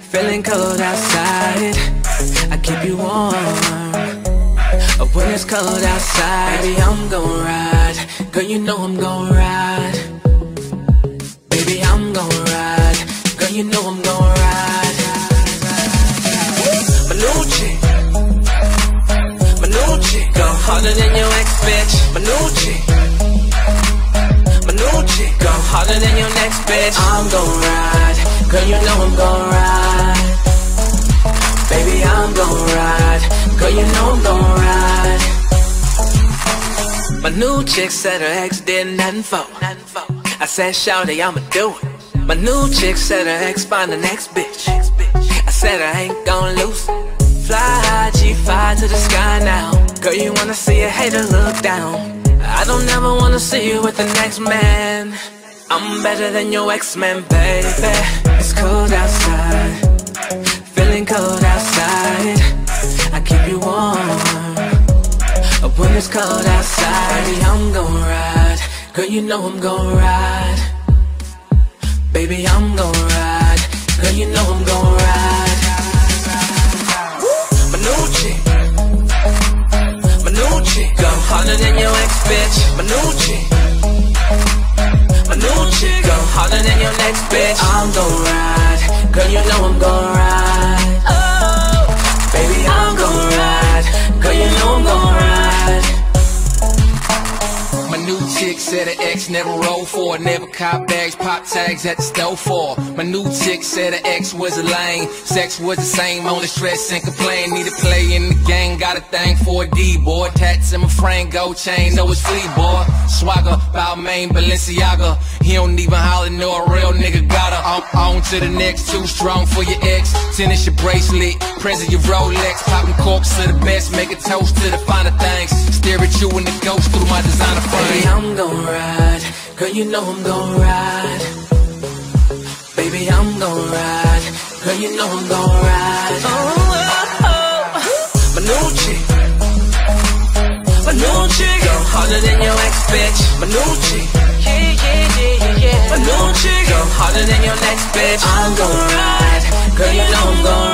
feeling cold outside. I keep you warm But when it's cold outside. Baby, I'm gon' ride. Girl, you know I'm gon' ride. Baby, I'm gon' ride. Girl, you know I'm gon' ride. New chick. Go harder than your ex, bitch. My Go harder than your next bitch. I'm gon' ride. Girl, you know I'm gon' ride. Baby, I'm gon' ride. Girl, you know I'm gon' ride. My new chick said her ex did nothing for. I said, Shawty, I'ma do it. My new chick said her ex find the next bitch. I said I ain't gon' lose. Fly high, G5 to the sky now. Girl, you wanna see a hater look down. I don't ever wanna see you with the next man. I'm better than your ex-man, baby. It's cold outside, feeling cold outside. I keep you warm when it's cold outside. Baby, I'm gon' ride. Girl, you know I'm gon' ride. Baby, I'm gon' ride. Girl, you know I'm gon' ride. Harder than your ex, bitch. My new chick. My new chick. Go harder than your next bitch. I'm gon' ride. Girl, you know I'm gon' ride. Oh, baby, I'm gon' ride. Girl, you know I'm gon' ride. New chick said her ex never roll for her, never cop bags, pop tags at the store for. My new chick said her ex was a lame, sex was the same, only stress and complain. Need to play in the game, got a thing for a D boy. Tats in my frame, gold chain, know it's flea boy. Swagger, Balmain, Balenciaga. He don't even holler, know a real nigga got her. I'm on to the next, too strong for your ex. Tennis your bracelet, present your Rolex. Popping corks to the best, make a toast to the finer things. Stare at you and the ghost through my designer frame. Baby, I'm gon' ride. Girl, you know I'm gon' ride. Baby, I'm gon' ride. Girl, you know I'm gon' ride. Oh, oh, oh. My new chick. My new chick. Go harder than your ex, bitch. My new chick. Yeah, yeah, yeah, yeah, yeah. My new chick. Go harder than your next bitch. I'm gon' ride. Girl, you know I'm gon' ride.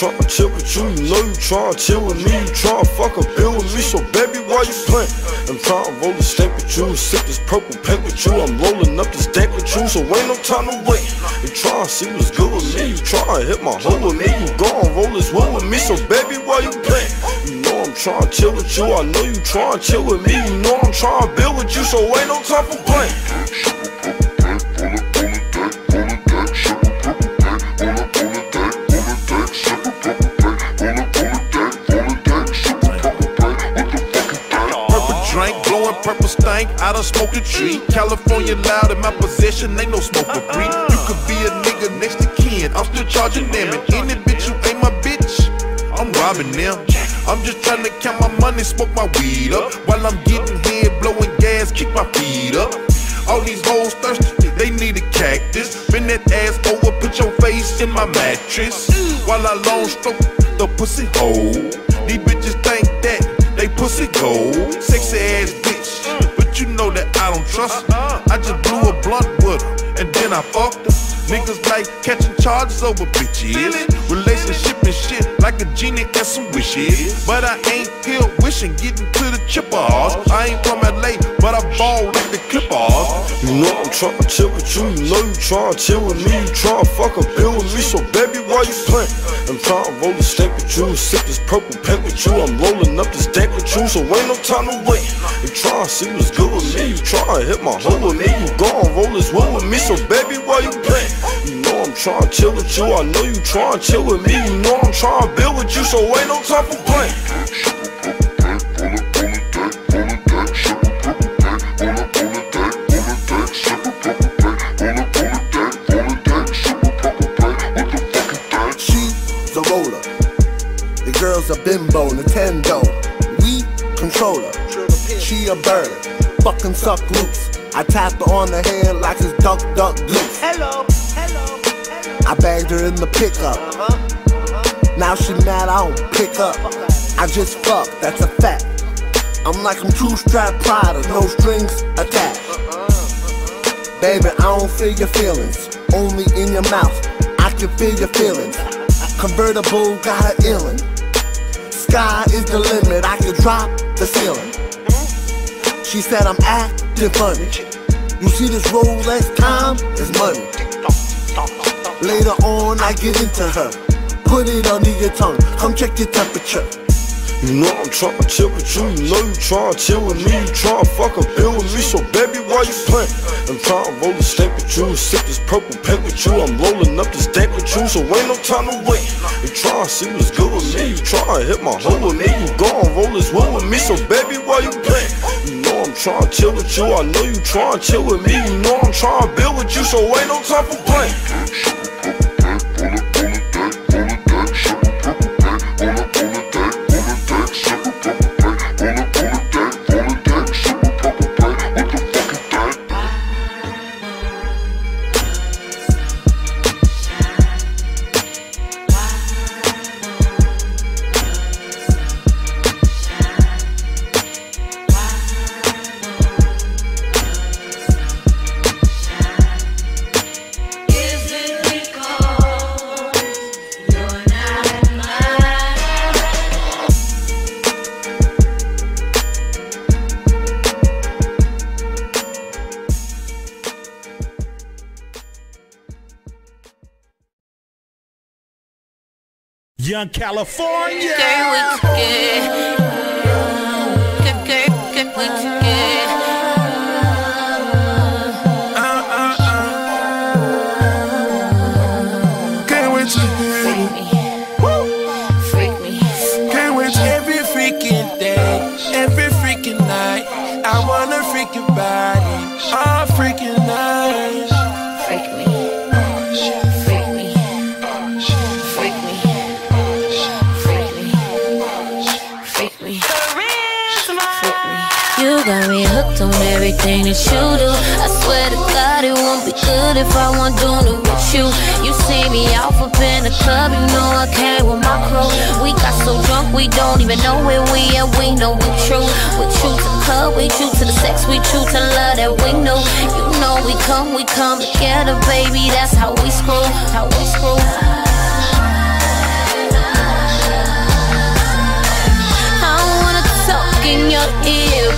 Tryna chill with you, you know you tryna chill with me, you tryna fuck a bill with me, so baby, why you playing? I'm tryna roll a stank with you, sip this purple paint with you, I'm rolling up this dank with you, so ain't no time to wait. You tryna see what's good with me, you tryna hit my hole with me, you gon' roll this wood with me, so baby, why you playing? You know I'm tryna chill with you, I know you tryna chill with me, you know I'm tryna build with you, so ain't no time for playing. Purple stank. I done smoked a tree. California loud in my possession, ain't no smoker free. You could be a nigga next to kin. I'm still charging them. And any bitch you ain't my bitch, I'm robbing them. I'm just trying to count my money, smoke my weed up. While I'm getting head, blowing gas, kick my feet up. All these hoes thirsty, they need a cactus. Bend that ass over, put your face in my mattress. While I long stroke the pussy hole. These bitches think that they pussy gold. Sexy ass that I don't trust. I just blew a blunt with her, and then I fucked her. Niggas like catching charges over bitches. And shit like a genie and some wishes. But I ain't here wishing, getting to the chippers. I ain't from LA, but I ball like the clippers. You know I'm tryna chill with you, you know you tryna chill with me, you tryna fuck a bill with me, so baby, why you playing? I'm tryna roll a stank with you, sip this purple paint with you, I'm rolling up this dank with you, so ain't no time to wait. You tryna see what's good with me, you tryna hit my hole with me, you gon' roll this wood with me, so baby, why you playing? You know I'm tryna chill with you, I know you tryna chill with me, you know I'm tryna build with you, so ain't no time for playing. She's a roller. The girl's a bimbo, Nintendo. We controller. She a bird, fucking suck loose. I tapped her on the head like it's duck, duck, goose. Hello, hello, I bagged her in the pickup. Now she mad I don't pick up. I just fuck, that's a fact. I'm like I'm two strap Prada, no strings attached. Baby, I don't feel your feelings, only in your mouth. I can feel your feelings. Convertible got a illin. Sky is the limit, I can drop the ceiling. She said I'm acting funny. You see this Rolex time is money. Later on, I get into her. Put it under your tongue. Come check your temperature. You know I'm tryna chill with you, you know you tryna chill with me, you tryna fuck a bill with me, so baby, why you playing? I'm tryna roll a stank with you, sip this purple paint with you, I'm rolling up this dank with you, so ain't no time to wait. You tryna see what's good with me, you tryna hit my hole with me, you gon' roll this wood with me, so baby, why you playing? You know I'm tryna chill with you, I know you tryna chill with me, you know I'm tryna build with you, so ain't no time for playing. Young California. On everything that you do. I swear to God, it won't be good if I want do it with you. You see me out up in the club, you know I came with my crew. We got so drunk, we don't even know where we at. We know we true. We true to the club, we true to the sex, we true to love that we know. You know we come, we come together, baby. That's how we screw, how we screw. In your ear,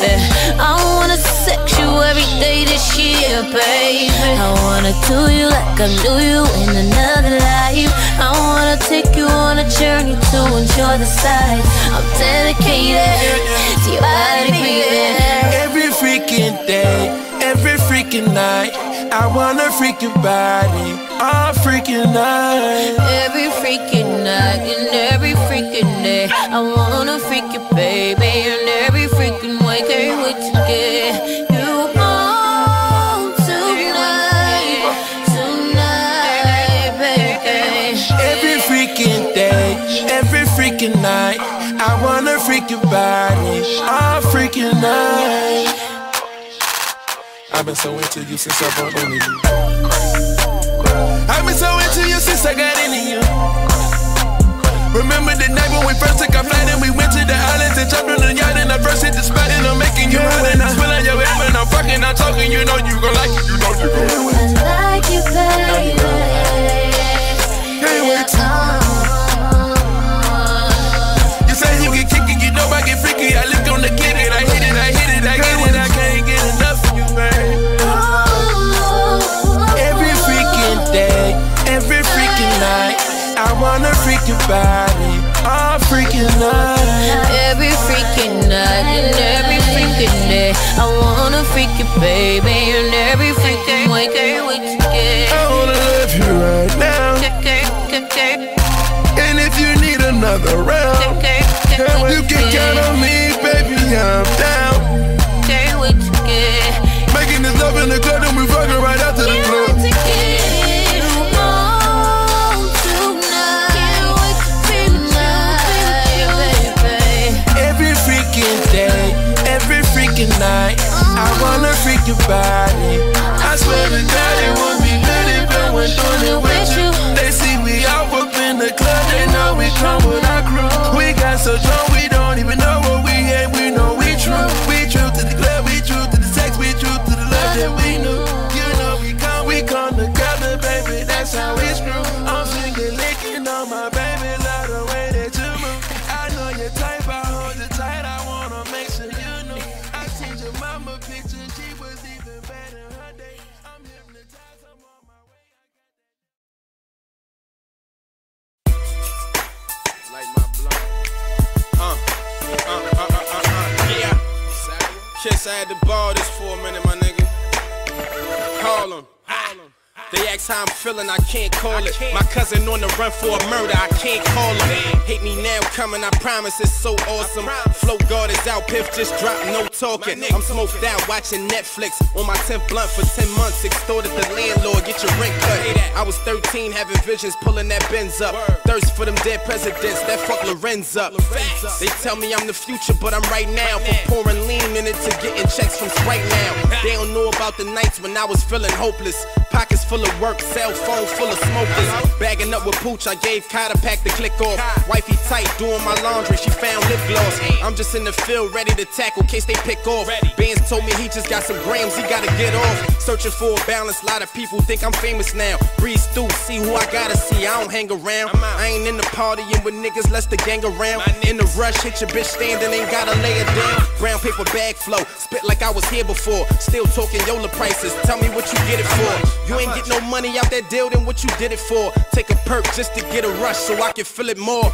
baby. I wanna sex you every day this year, baby. I wanna do you like I knew you in another life. I wanna take you on a journey to enjoy the sights. I'm dedicated to your body, baby. Every freaking day, every freaking night. I wanna freak your body all freaking night. Every freaking night and every freaking day, I wanna freak you, baby. Can't wait to get you home tonight, tonight, baby. Every freaking day, every freaking night. I wanna freak your body all freaking night. I've been so into you since I bumped into you. I've been so into you since I got into you. Remember the night when we first took our flight and we went to the islands and jumped on the yacht and I first hit the spot and I'm making you hot and I spill on your head when I'm fucking, I'm talking, you know you gon' like it, you know you gon' like it. I like you, baby. Can't wait to wanna freak your body all freaking night. Every freaking night and every freaking day, I wanna freak you, baby. And every freaking way, can't wait to get. I wanna love you right now. And if you need another round, you can count on me, baby. I'm down. Can't wait to get. Making this love in the club, then we fucking right out to the night, I wanna freak your body. I swear to God, it would be good if I went doing it with you. They see we out up in the club, they know we come with our crew. We got so drunk, we don't even know I had to ball this for a minute, my nigga. Call him. They ask how I'm feeling, I can't call it. My cousin on the run for a murder, I can't call him. Hate me now coming, I promise it's so awesome. Flow guard is out, Piff just dropped, no talking. I'm smoked out watching Netflix on my 10th blunt for 10 months. Extorted the landlord, get your rent cut. I was 13, having visions, pulling that Benz up. Thirst for them dead presidents, that fuck Lorenz up. They tell me I'm the future, but I'm right now. From pouring lean in it to getting checks from Sprite now. They don't know about the nights when I was feeling hopeless. Pockets full of work, cell phone full of smokers. Bagging up with pooch, I gave Kai a pack to click off. Wifey tight, doing my laundry, she found lip gloss. I'm just in the field, ready to tackle, case they pick off. Bands told me he just got some grams, he gotta get off. Searching for a balance, lot of people think I'm famous now. Breeze through, see who I gotta see, I don't hang around. I ain't in the partying with niggas, let's the gang around. In the rush, hit your bitch standing, ain't gotta lay it down. Brown paper bag flow, spit like I was here before. Still talking Yola prices, tell me what you get it for. You ain't get no money out that deal, then what you did it for? Take a perk just to get a rush so I can feel it more.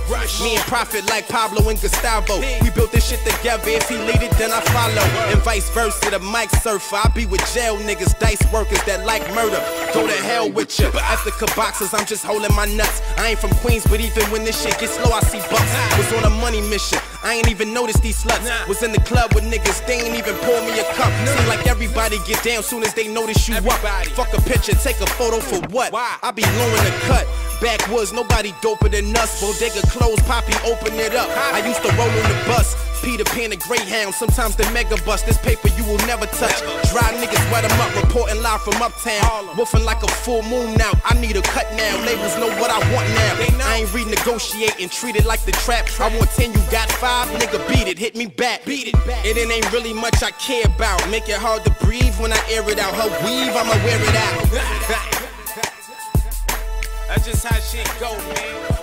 Me and Profit like Pablo and Gustavo. We built this shit together. If he lead it, then I follow. And vice versa, the mic surfer. I be with jail niggas, dice workers that like murder. Go to hell with you. ya. Ethika boxers, I'm just holding my nuts. I ain't from Queens, but even when this shit gets slow, I see bucks. Was on a money mission. I ain't even noticed these sluts. Was in the club with niggas, they ain't even pour me a cup. Seem like everybody get down soon as they notice you up. Fuck a picture, take a photo for what? Why? I be lowering the cut. Backwoods, nobody doper than us. Bodega closed, Poppy open it up. I used to roll on the bus. Peter Pan, the Greyhound, sometimes the mega bus. This paper you will never touch. Dry niggas wet 'em up, reporting live from uptown. Woofing like a full moon now. I need a cut now. Labels know what I want now. I ain't renegotiating, treat it like the trap. I want 10, you got five, nigga, beat it, hit me back. Beat it back. It ain't really much I care about. Make it hard to breathe when I air it out. Her weave, I'ma wear it out. That's just how shit go, man.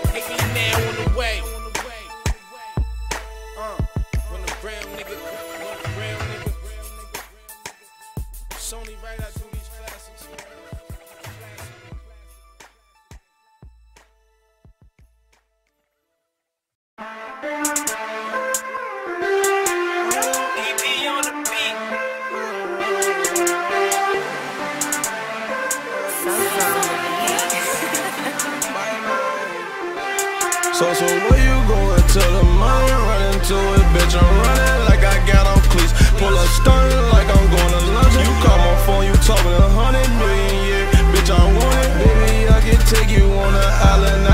So, so where you going till the money running to it, bitch? I'm running like I got on cleats. Pull up stunning like I'm going to lunch. You call my phone, you talking a hundred million, yeah. Bitch, I want it. Baby, I can take you on the island.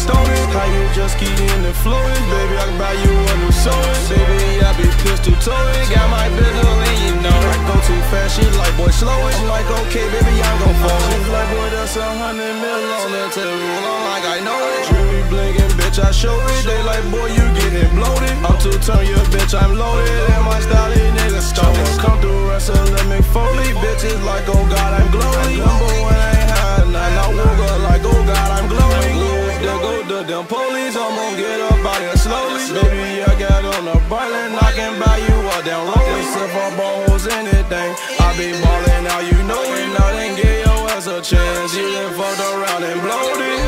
Ain't stony. How you just keep in the flowing, baby? I can buy you a new sewing. Baby, I be pistol towing. Got my bizzle and you know I go too fast. She like, boy, slow it. I'm like, okay, baby, I'm gon' fall. She's like, boy, that's a hundred mil on that table. I'm like, I know it. Jewelry blinking, bitch, I show it. They like, boy, you getting bloated. Up to turn your bitch, I'm loaded. And my style, these niggas stolen. Come through, wrestle, let me Foley. Bitches like, oh God, I'm glowing. Number one, I ain't high nothing. I woke up like, oh God, I'm glowing. There go the damn police, I'm gonna get up out here slowly. Baby, I got on the Berlin, I can buy you a damn rollie. If I balls anything, I be ballin' now, you know it. Now then get your ass a chance. You done fucked around and blowed it.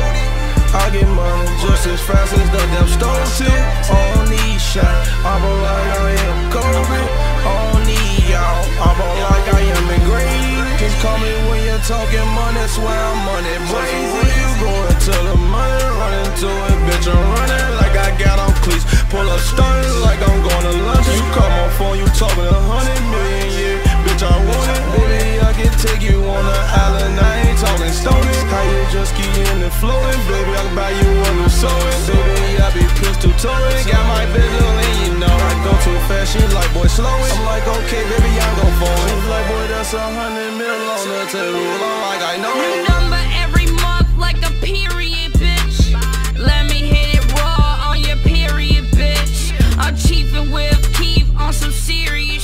I get money just as fast as the damn stone tip. On these shots, I ball like I am Kobe. On these y'all, I ball like I am McGrady. Just call me when you're talking money, swear I'm money crazy. Where you going till the money running to it, bitch? I'm running like I got on cleats. Pull up stunning like I'm going to lunch. You call my phone, you talking a hundred million, yeah. Bitch, I want it, baby. I can take you on the island. I ain't talking stony. How you just keep in the flowing, baby? I can buy you a new sewing, baby. I be pistol towing. Got my bizzle and you know I go too fast. She like, boy, slow it. I'm like, okay, baby, I'm gon' fall. She's like, boy, that's a hundred mil on the table. I'm like, I know New it. number every month like a period, bitch. Let me hit it raw on your period, bitch. I'm chiefing with Keith on some serious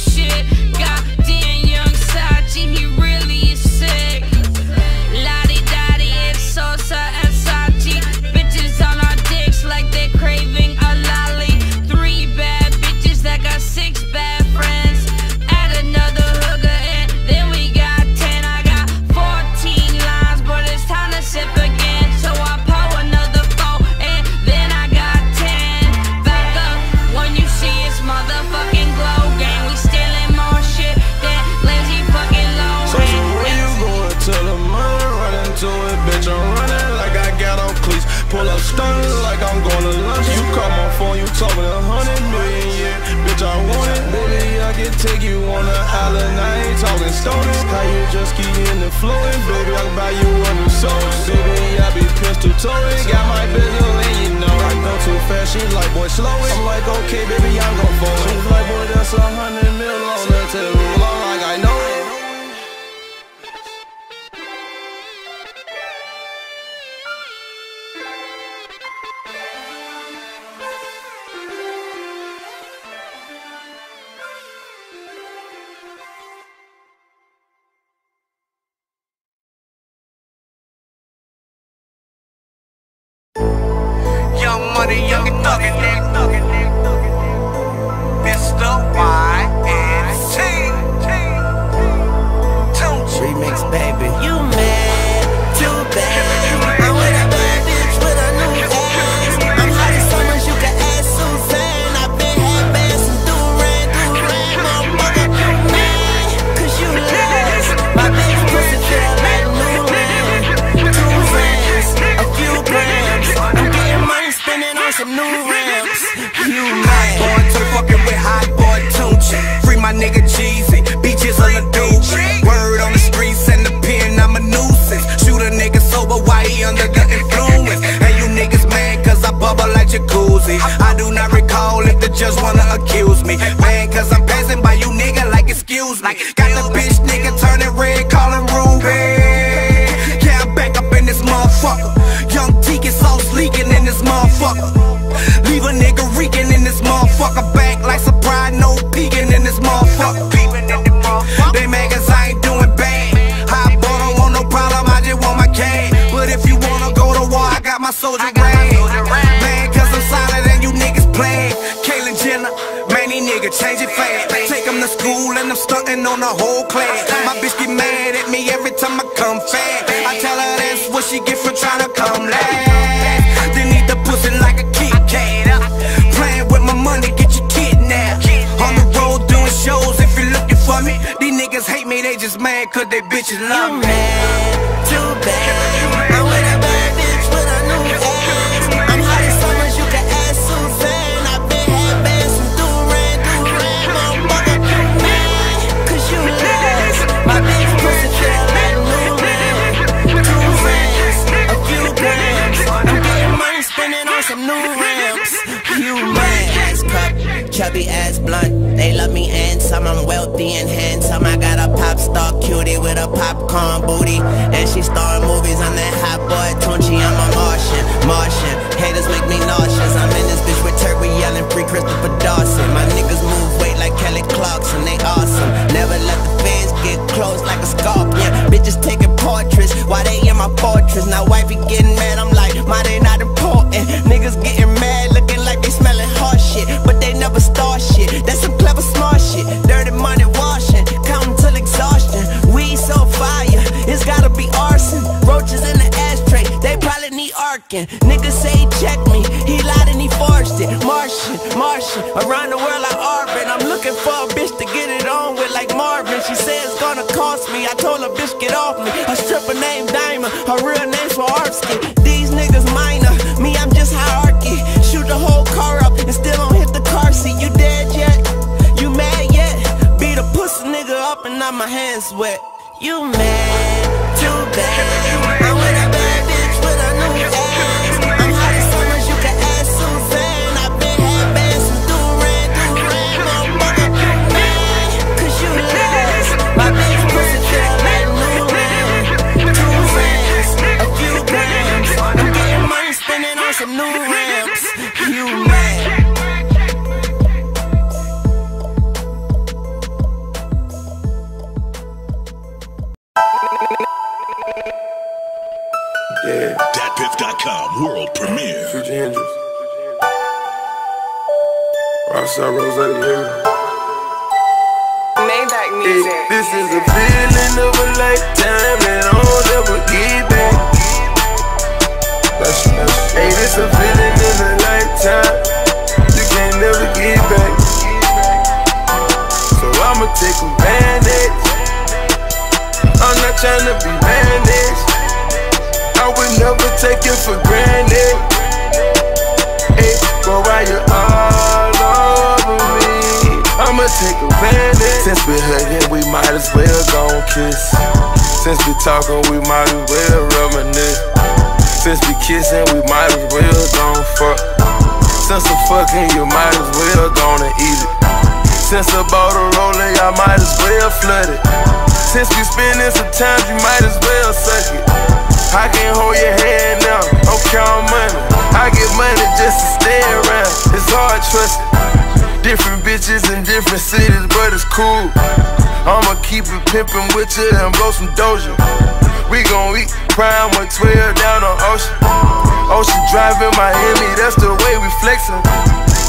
stony. How you just keep in the flowing, baby? I'll buy you a new sewing, baby. I be pistol towing. Got my bizzle and you know I go too fast. She like, boy, slow it. I'm like, okay, baby, I'm gon' fall. She's like, boy, that's a hundred mil on the table. Young money, young and thuggin'. Mr. YNC. Free my nigga Jeezy, beaches on the dude. Word on the streets and the pen, I'm a nuisance. Shoot a nigga sober why he under the influence. And you niggas mad cause I bubble like jacuzzi. I do not recall if the judge wanna accuse me. Man, cause I'm passing by you nigga like excuse me. Got the bitch nigga turning red, calling Ruby. Yeah, I'm back up in this motherfucker. Young Teak is sauce leaking in this motherfucker. Leave a nigga reeking in this motherfucker. Soldier rag. Man, cause I'm solid and you niggas playing. Caitlyn Jenner, man, these niggas change it fast. Take them to school and I'm stunting on the whole class. My bitch get mad at me every time I come fast. I tell her that's what she get for trying to come last. Then eat the pussy like a Kit Kat. Playing with my money, get you kidnapped. On the road doing shows if you're looking for me. These niggas hate me, they just mad cause they bitches love me. Too bad. I'm with chubby ass blunt. They love me and some. I'm wealthy and handsome. I got a pop star cutie with a popcorn booty, and she starring movies. I'm that hot boy Tunechi. I'm a Martian, Martian. Haters make me nauseous. I'm in this bitch with Turkey yelling free Christopher Dawson. My niggas move weight like Kelly Clarkson. They awesome. Never let the fans get close like a scorpion. Bitches taking portraits while they in my fortress. Now wifey getting mad. I'm like, my they not important. Niggas getting mad, looking like they smelling hot shit, never start shit. That's some clever smart shit. Dirty money washing, counting till exhaustion. We so fire, it's gotta be arson. Roaches in the ashtray, they probably need arcing. Niggas say he checked me, he lied and he forged it. Martian, Martian, around the world I orbit. I'm looking for a bitch to get it on with like Marvin. She said it's gonna cost me. I told her bitch get off me. Her stripper named Diamond, her real name's Swarovski. Hands wet. You mad? Too bad Since we talking, we might as well reminisce. Since we kissing, we might as well and fuck. Since we fucking, you might as well go and eat it. Since I bought a roller, I might as well flood it. Since we spending some time, you might as well suck it. I can't hold your hand now, I'm counting money. I get money just to stay around. It's hard trusting. Different bitches in different cities, but it's cool. I'ma keep it pimpin' with you and blow some doja. We gon' eat prime with 12 down on Ocean. Ocean driving in Miami, that's the way we flexin'.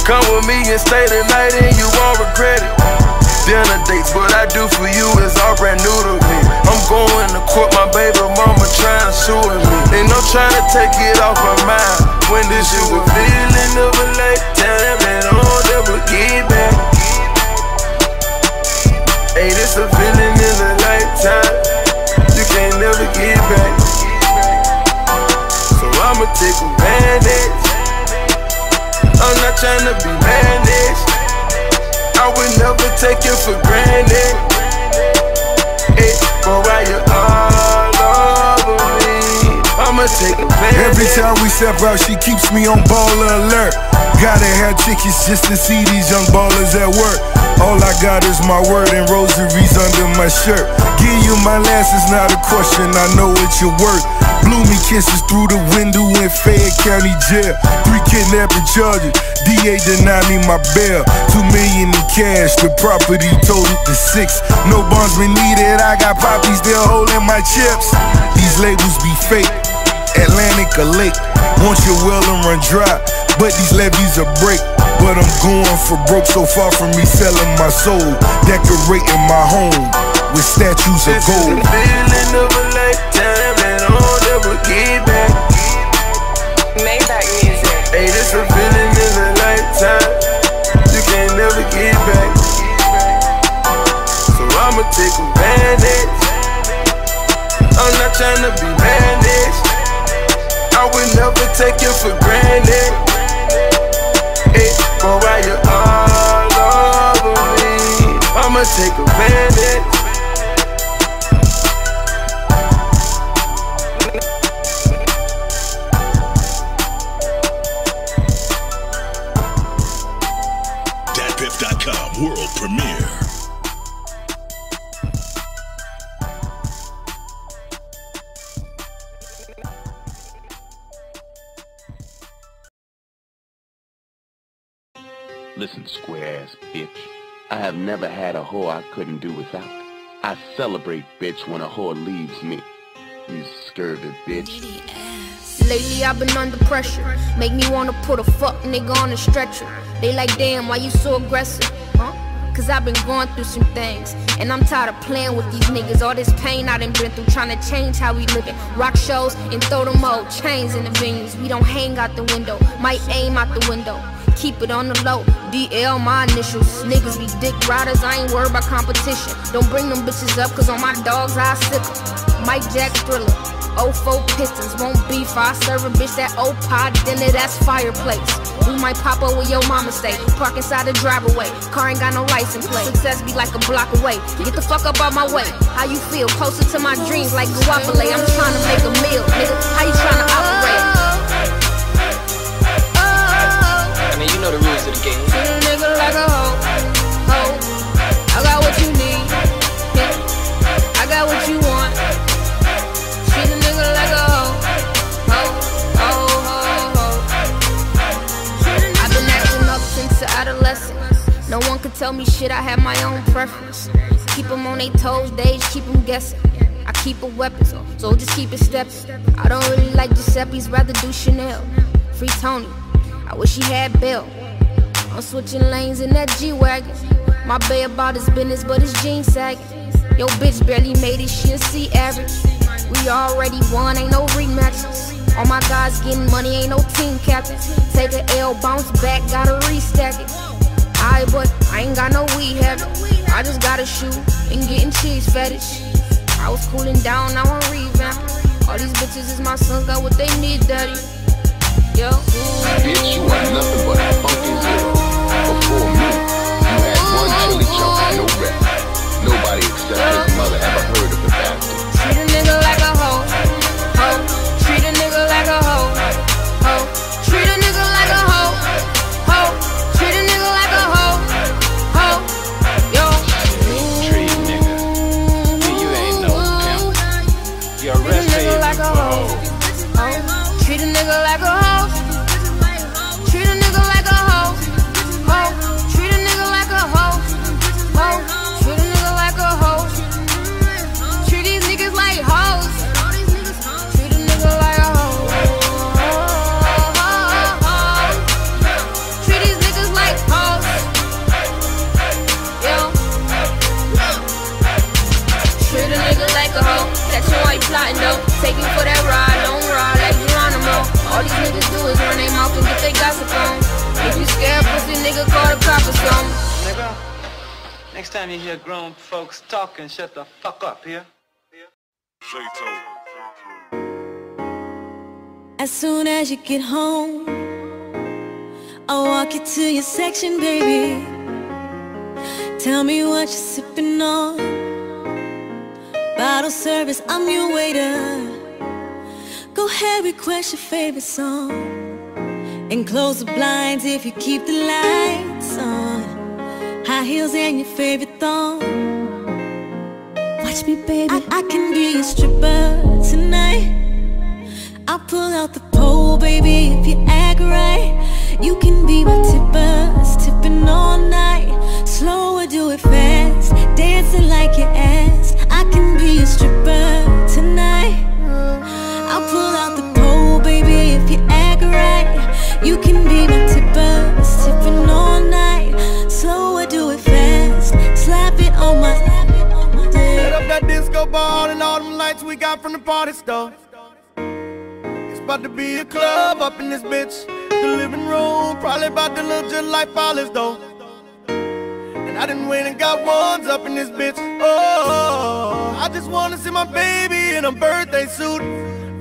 Come with me and stay the night and you won't regret it. Dinner dates, what I do for you is all brand new to me. I'm going to court, my baby mama trying to sue me. And I'm trying to take it off my mind. When this shit was feeling of a lifetime that I won't get back. Hey, this a feeling in a lifetime. You can't never get back. So I'ma take advantage. I'm not trying to be managed. I would never take it for granted. Take. Every time we step out, she keeps me on ball alert. Gotta have tickets just to see these young ballers at work. All I got is my word and rosaries under my shirt. Give you my last is not a question, I know it's your worth. Blew me kisses through the window in Fayette County Jail. Three kidnapping charges, DA denied me my bail. Two million in cash, the property totaled to six. No bonds been needed, I got poppies still holding my chips. These labels be fake. Atlantic or lake. Once your well and run dry, but these levees are break. But I'm going for broke so far from me selling my soul, decorating my home with statues of gold. This is the feeling of a lifetime that I'll never get back. Maybach music. Hey, this a feeling in a lifetime you can't never get back. So I'ma take advantage. I'm not trying to be managed. I would never take you for granted. Hey, but while you're all over me, I'ma take advantage. DatPiff.com world premiere. Listen, square ass bitch. I have never had a whore I couldn't do without. I celebrate, bitch, when a whore leaves me. You scurvy bitch. Lately I've been under pressure. Make me wanna put a fuck nigga on a stretcher. They like, damn, why you so aggressive? Huh? Cause I've been going through some things. And I'm tired of playing with these niggas. All this pain I done been through, trying to change how we living. Rock shows and throw them old chains in the venues. We don't hang out the window, might aim out the window. Keep it on the low, DL my initials. Niggas be dick riders, I ain't worried about competition. Don't bring them bitches up, cause on my dogs I sick 'em. Mike Jack Thriller. 04 Pistons won't beef. I serve a bitch that old pot dinner, that's fireplace. We might pop up where your mama stay. Park inside the driveway. Car ain't got no license plate. Success be like a block away. Get the fuck up out my way. How you feel? Closer to my dreams like Guapale. I'm trying to make a meal, nigga. How you trying to operate? Know the rules of the game. Treat a nigga like a hoe, hoe. I got what you need, yeah. I got what you want. Treat a nigga like a hoe, hoe, hoe, hoe, hoe. I've been acting up since adolescence. No one could tell me shit, I have my own preference. Keep them on their toes, they just keep them guessing. I keep a weapon, so, so just keep it stepping. I don't really like Giuseppe's, rather do Chanel. Free Tony, I wish he had Bill. I'm switching lanes in that G-Wagon. My bay about his business, but his jeans sagging. Yo, bitch barely made it, she a C average. We already won, ain't no rematches. All my guys getting money, ain't no team captain. Take a L, bounce back, gotta restack it. I but I ain't got no weed habit. I just gotta shoot and getting cheese fetish. I was cooling down, now I'm revamping. All these bitches is my sons, got what they need, daddy. Bitch, you are nothing but a funky zero. Before me, you had one chili chunk and no. Nobody except his next time you hear grown folks talking, shut the fuck up, here. As soon as you get home, I'll walk you to your section, baby. Tell me what you're sipping on. Bottle service, I'm your waiter. Go ahead, request your favorite song. And close the blinds if you keep the lights on. High heels and your favorite thong. Watch me, baby. I, I can be a stripper tonight. I'll pull out the pole, baby, if you act right. You can be my tipper, tipping all night. Slow or do it fast, dancing like your ass. I can be a stripper tonight. I'll pull out the pole, baby, if you act right. You can be my tipper, tipping that disco ball and all them lights we got from the party store. It's about to be a club up in this bitch. The living room probably about to look just like Follies though. And I didn't went and got ones up in this bitch. Oh, I just wanna see my baby in a birthday suit.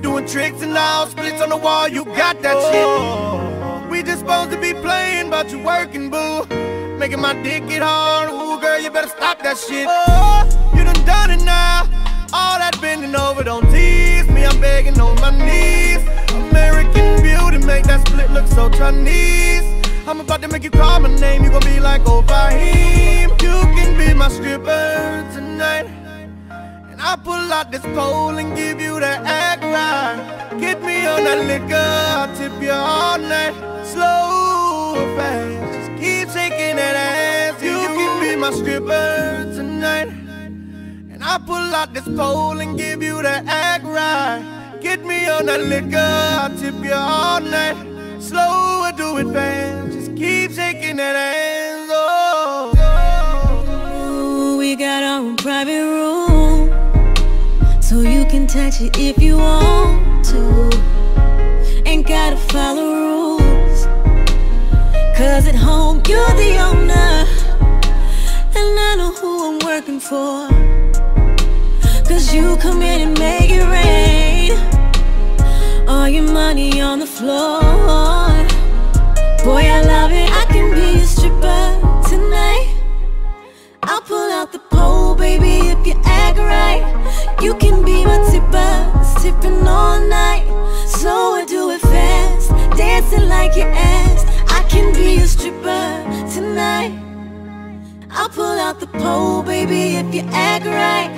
Doing tricks and now splits on the wall, you got that shit. Oh. We just supposed to be playing, but you working, boo. Making my dick get hard. Ooh, girl, you better stop that shit. Oh, you done done it now. All that bending over, don't tease me. I'm begging on my knees. American beauty, make that split look so Chinese. I'm about to make you call my name. You gon' be like, Fahim. You can be my stripper tonight. And I pull out this pole and give you that act right. Get me on that liquor, I'll tip you all night. Slow fast, my stripper tonight. And I pull out this pole and give you that act right. Get me on that liquor, I'll tip you all night. Slow or do it fast, just keep shaking that ass. Oh. Ooh, we got our own private room So you can touch it if you want to Ain't gotta follow rules Cause at home you're the owner And I know who I'm working for Cause you come in and make it rain All your money on the floor Boy, I love it, I can be a stripper tonight I'll pull out the pole, baby, if you act right. You can be my tipper, tipping all night. Slow or do it fast, dancing like your ass. I can be a stripper tonight. I'll pull out the pole, baby, if you act right.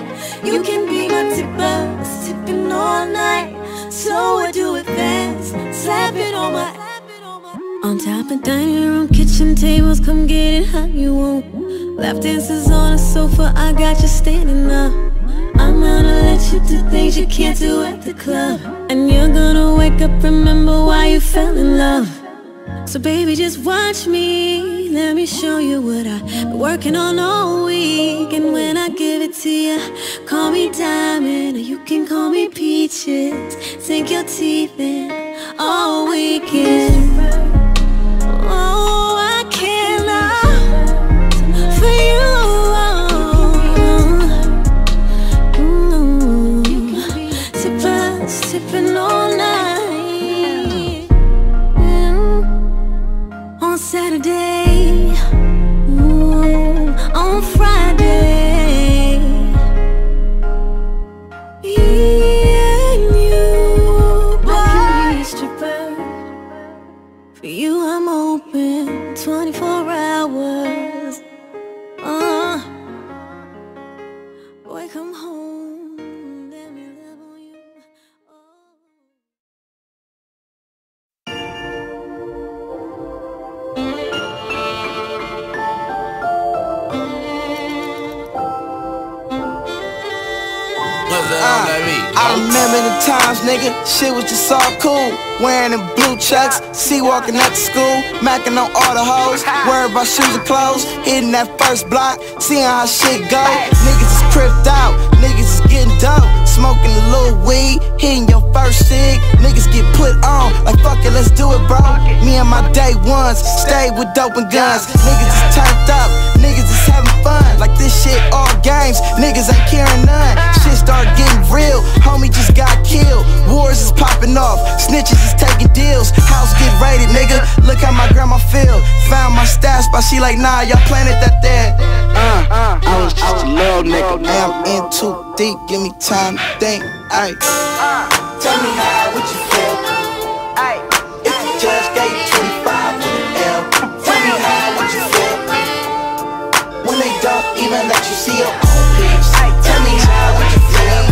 You can be my tipper, tipping all night. Slow or do it fast, slap it on my on top of dining room, kitchen tables, come get it how you want. Lap dances on a sofa, I got you standing up. I'm gonna let you do things you can't do at the club. And you're gonna wake up, remember why you fell in love. So baby, just watch me, let me show you what I've been working on all week. And when I give it to you, call me Diamond, or you can call me Peaches. Sink your teeth in all weekend. Saturday, shit was just all cool. Wearing them blue chucks, see walking up the school, macking on all the hoes, worried about shoes and clothes, hitting that first block, seeing how shit go. Niggas is cripped out, niggas is getting dope, smoking a little weed, hitting your first cig. Niggas get put on, like fuck it, let's do it, bro. Me and my day ones, stay with dope and guns. Niggas is turned up, niggas is having fun, like this shit all games. Niggas ain't caring none. Shit start getting real, homie just got killed. Wars is popping off, snitches is taking deals. House get raided, nigga. Look how my grandma feel. Found my stash, but she like, nah, y'all planted that there. Uh, I was just a little nigga. Now I'm in too deep, give me time to think. Ay. Tell me how gave you see your own pics. Tell me how would you feel?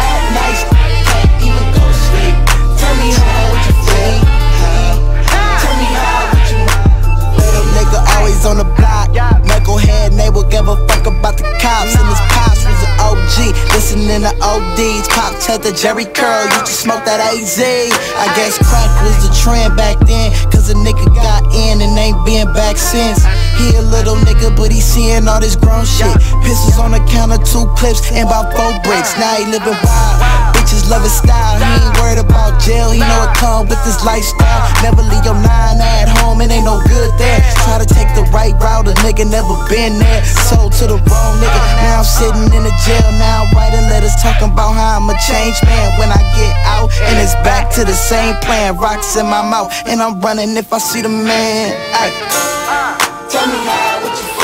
At night, can't even go to sleep. Tell me how would you feel? Tell me how would you Little nigga always on the block. Knucklehead neighbor give a fuck about the cops. And his pops was an OG. Listening to ODs. Pop the Jheri Curl. Used to smoke that AZ. I guess crack was the trend back then. Cause a nigga got in and ain't been back since. He a little nigga, but he seeing all this grown shit. Pistols on the counter, two clips, and about four bricks. Now he living wild. Bitches love his style. He ain't worried about jail. He know it come with his lifestyle. Never leave your nine at home. It ain't no good there. Try to take the right route. A nigga never been there. Sold to the wrong nigga. Now I'm sitting in the jail. Now I'm writing letters talking about how I'm a changed man when I get out. And it's back to the same plan. Rocks in my mouth. And I'm running if I see the man. Ay. Tell me how would you feel?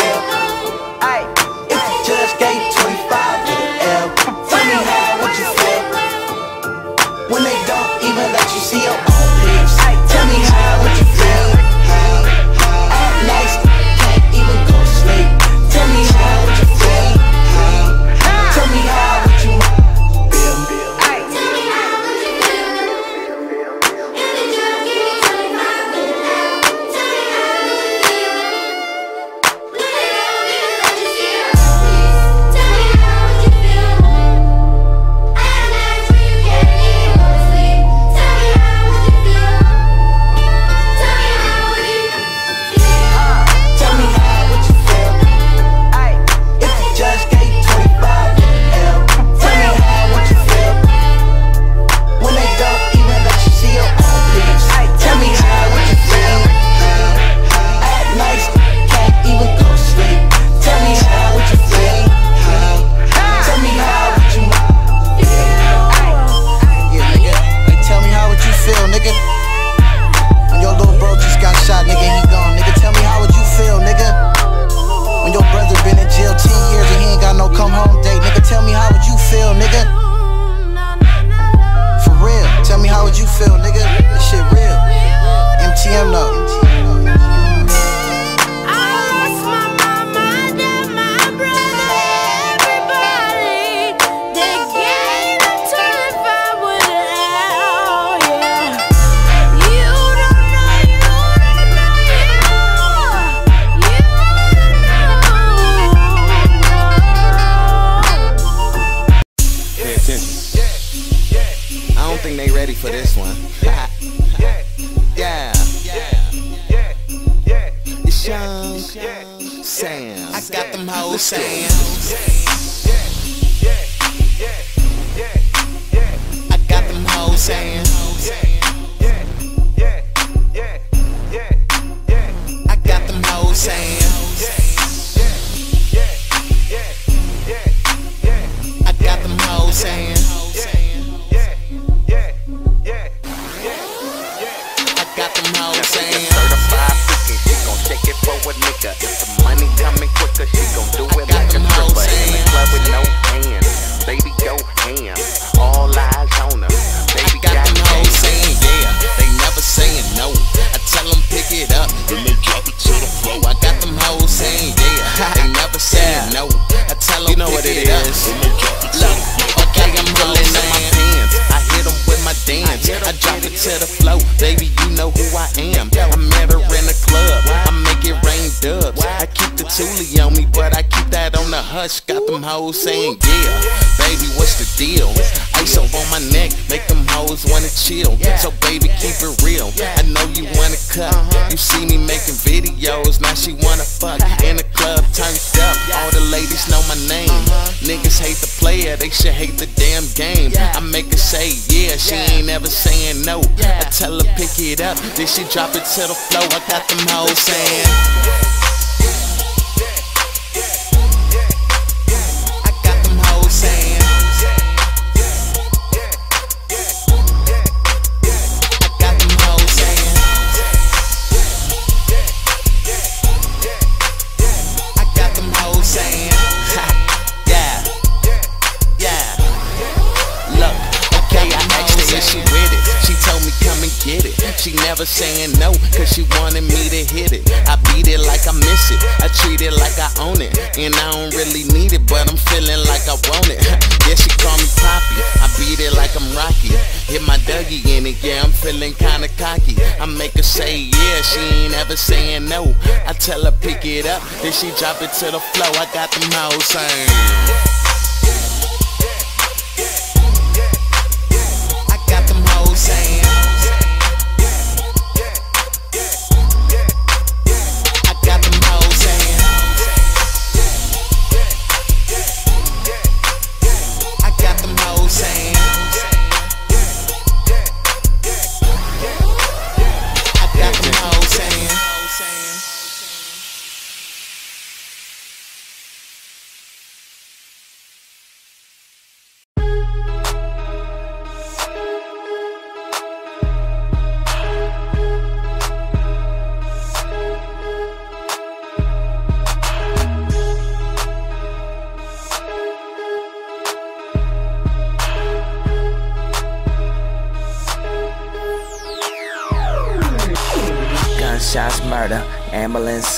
Them hoes saying yeah, baby. What's the deal? Ice up on my neck, make them hoes wanna chill. So baby, keep it real. I know you wanna cut. You see me making videos, now she wanna fuck in the club turned up. All the ladies know my name. Niggas hate the player, they should hate the damn game. I make her say yeah, she ain't ever saying no. I tell her pick it up, then she drop it to the floor. I got them hoes saying. Saying no, cause she wanted me to hit it. I beat it like I miss it. I treat it like I own it. And I don't really need it, but I'm feeling like I want it. yeah, she call me Poppy. I beat it like I'm Rocky. Hit my Dougie in it, yeah, I'm feeling kinda cocky. I make her say yeah, she ain't ever saying no. I tell her pick it up, then she drop it to the floor. I got them hoes saying.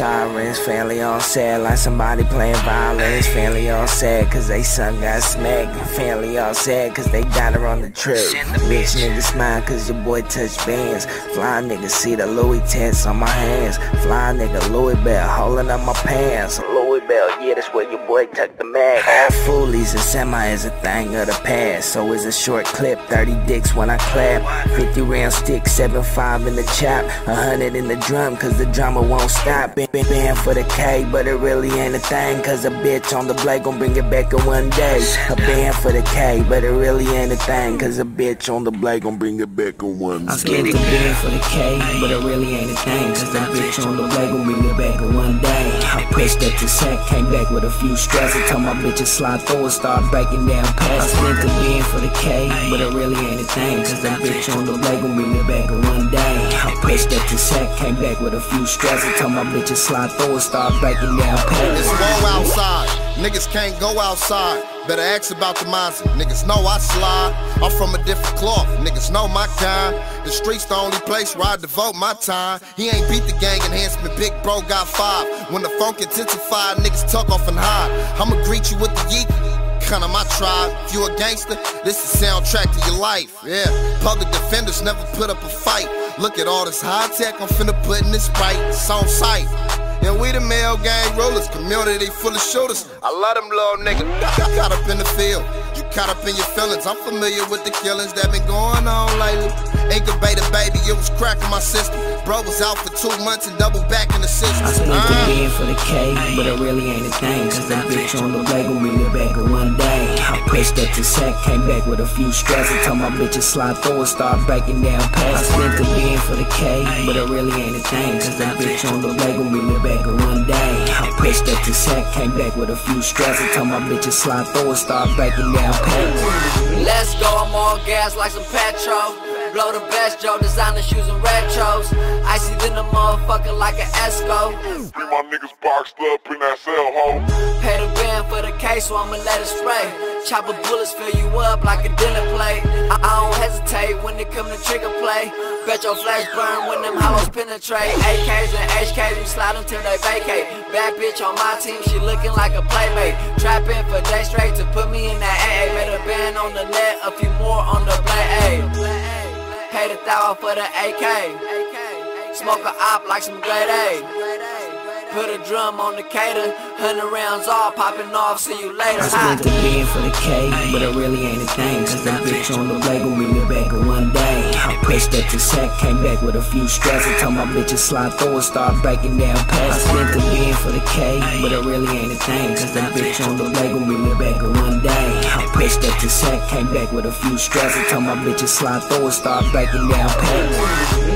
Sirens, family on set like somebody playing violence. Family all sad cause they son got smacked. Family all sad cause they got her on the trip. Bitch nigga smile cause your boy touch bands. Fly nigga see the Louis tats on my hands. Fly nigga Louis belt holding up my pants. Louis belt, yeah, that's where your boy tuck the mag. All foolies and semi is a thing of the past. So is a short clip, 30 dicks when I clap. 50 round stick, 7-5 in the chop. 100 in the drum cause the drama won't stop. Been, been, been for the K, but it really ain't a thing. Cause a bitch on the blade gon' bring it back in one day. A band for the K, but it really ain't a thing. Cause a bitch on the blade gon' bring it back in one day. I'm scared to bend for the K, but it really ain't a thing. Cause that bitch on the blade gon' bring it back in one day. I pushed up to sack, came back with a few straps. I told my bitches slide through and start breaking down past. I spent the bend for the K, but it really ain't a thing. Cause that bitch on the blade gon' bring it back in one day. I pushed up to sack, came back with a few straps. I told my bitches slide through and start breaking down past. go outside. Niggas can't go outside. Better ask about the Mozzy. Niggas know I slide. I'm from a different cloth. Niggas know my kind. The streets the only place where I devote my time. He ain't beat the gang enhancement. Big bro got five. When the funk intensified, niggas tuck off and hide. I'ma greet you with the yeek. Kinda my tribe. If you a gangster, this is soundtrack to your life. Yeah. Public defenders never put up a fight. Look at all this high tech I'm finna put in this right. It's on sight. And we the male gang rollers, community full of shooters. I love them little niggas. Got up in the field, caught up in your feelings. I'm familiar with the killings that been going on lately. Incubator baby, it was cracking my system. Bro was out for two months and double back in the system. I spent the uh-huh. bend for the K, but it really ain't a thing. Cause that bitch on the gon' bring it back in one day. I pushed up to sack, came back with a few straps. I told my bitches slide through and start breaking down past. I spent the bend for the K, but it really ain't a thing. Cause that bitch on the gon' bring it back in one day. I pushed up to sack, came back with a few straps. I told my bitches slide through and start breaking down past. Let's go, I'm all gas like some petrol. Blow the best, Joe, designer shoes and retros. I see then the motherfucker like an Esco. Get my niggas boxed up in that cell hole. Pay the band for the case, so I'ma let it spray. Chopper bullets fill you up like a dinner plate. I, I don't hesitate when it come to trigger play. Bet your flash burn when them hollows penetrate. AKs and HKs, we slide them till they vacate. Bad bitch on my team, she looking like a playmate. Trapping for days straight to put me in that AA. Made a band on the net, a few more on the blade. A. Pay the thou for the AK. Smoke a op like some grade A. Put a drum on the cater, hundred rounds all popping off. See you later. I spent the bend for the K, but it really ain't a thing. Cause that bitch on the blade gon' pushed up to sack, came back with a few straps. I told my bitches slide through and start breaking down past. I spent the bend for the K, but it really ain't a thing. Cause that bitch on the blade gon' bring it back in one day. I pushed up to sack, came back with a few straps. I told my bitches slide through and start breaking down past.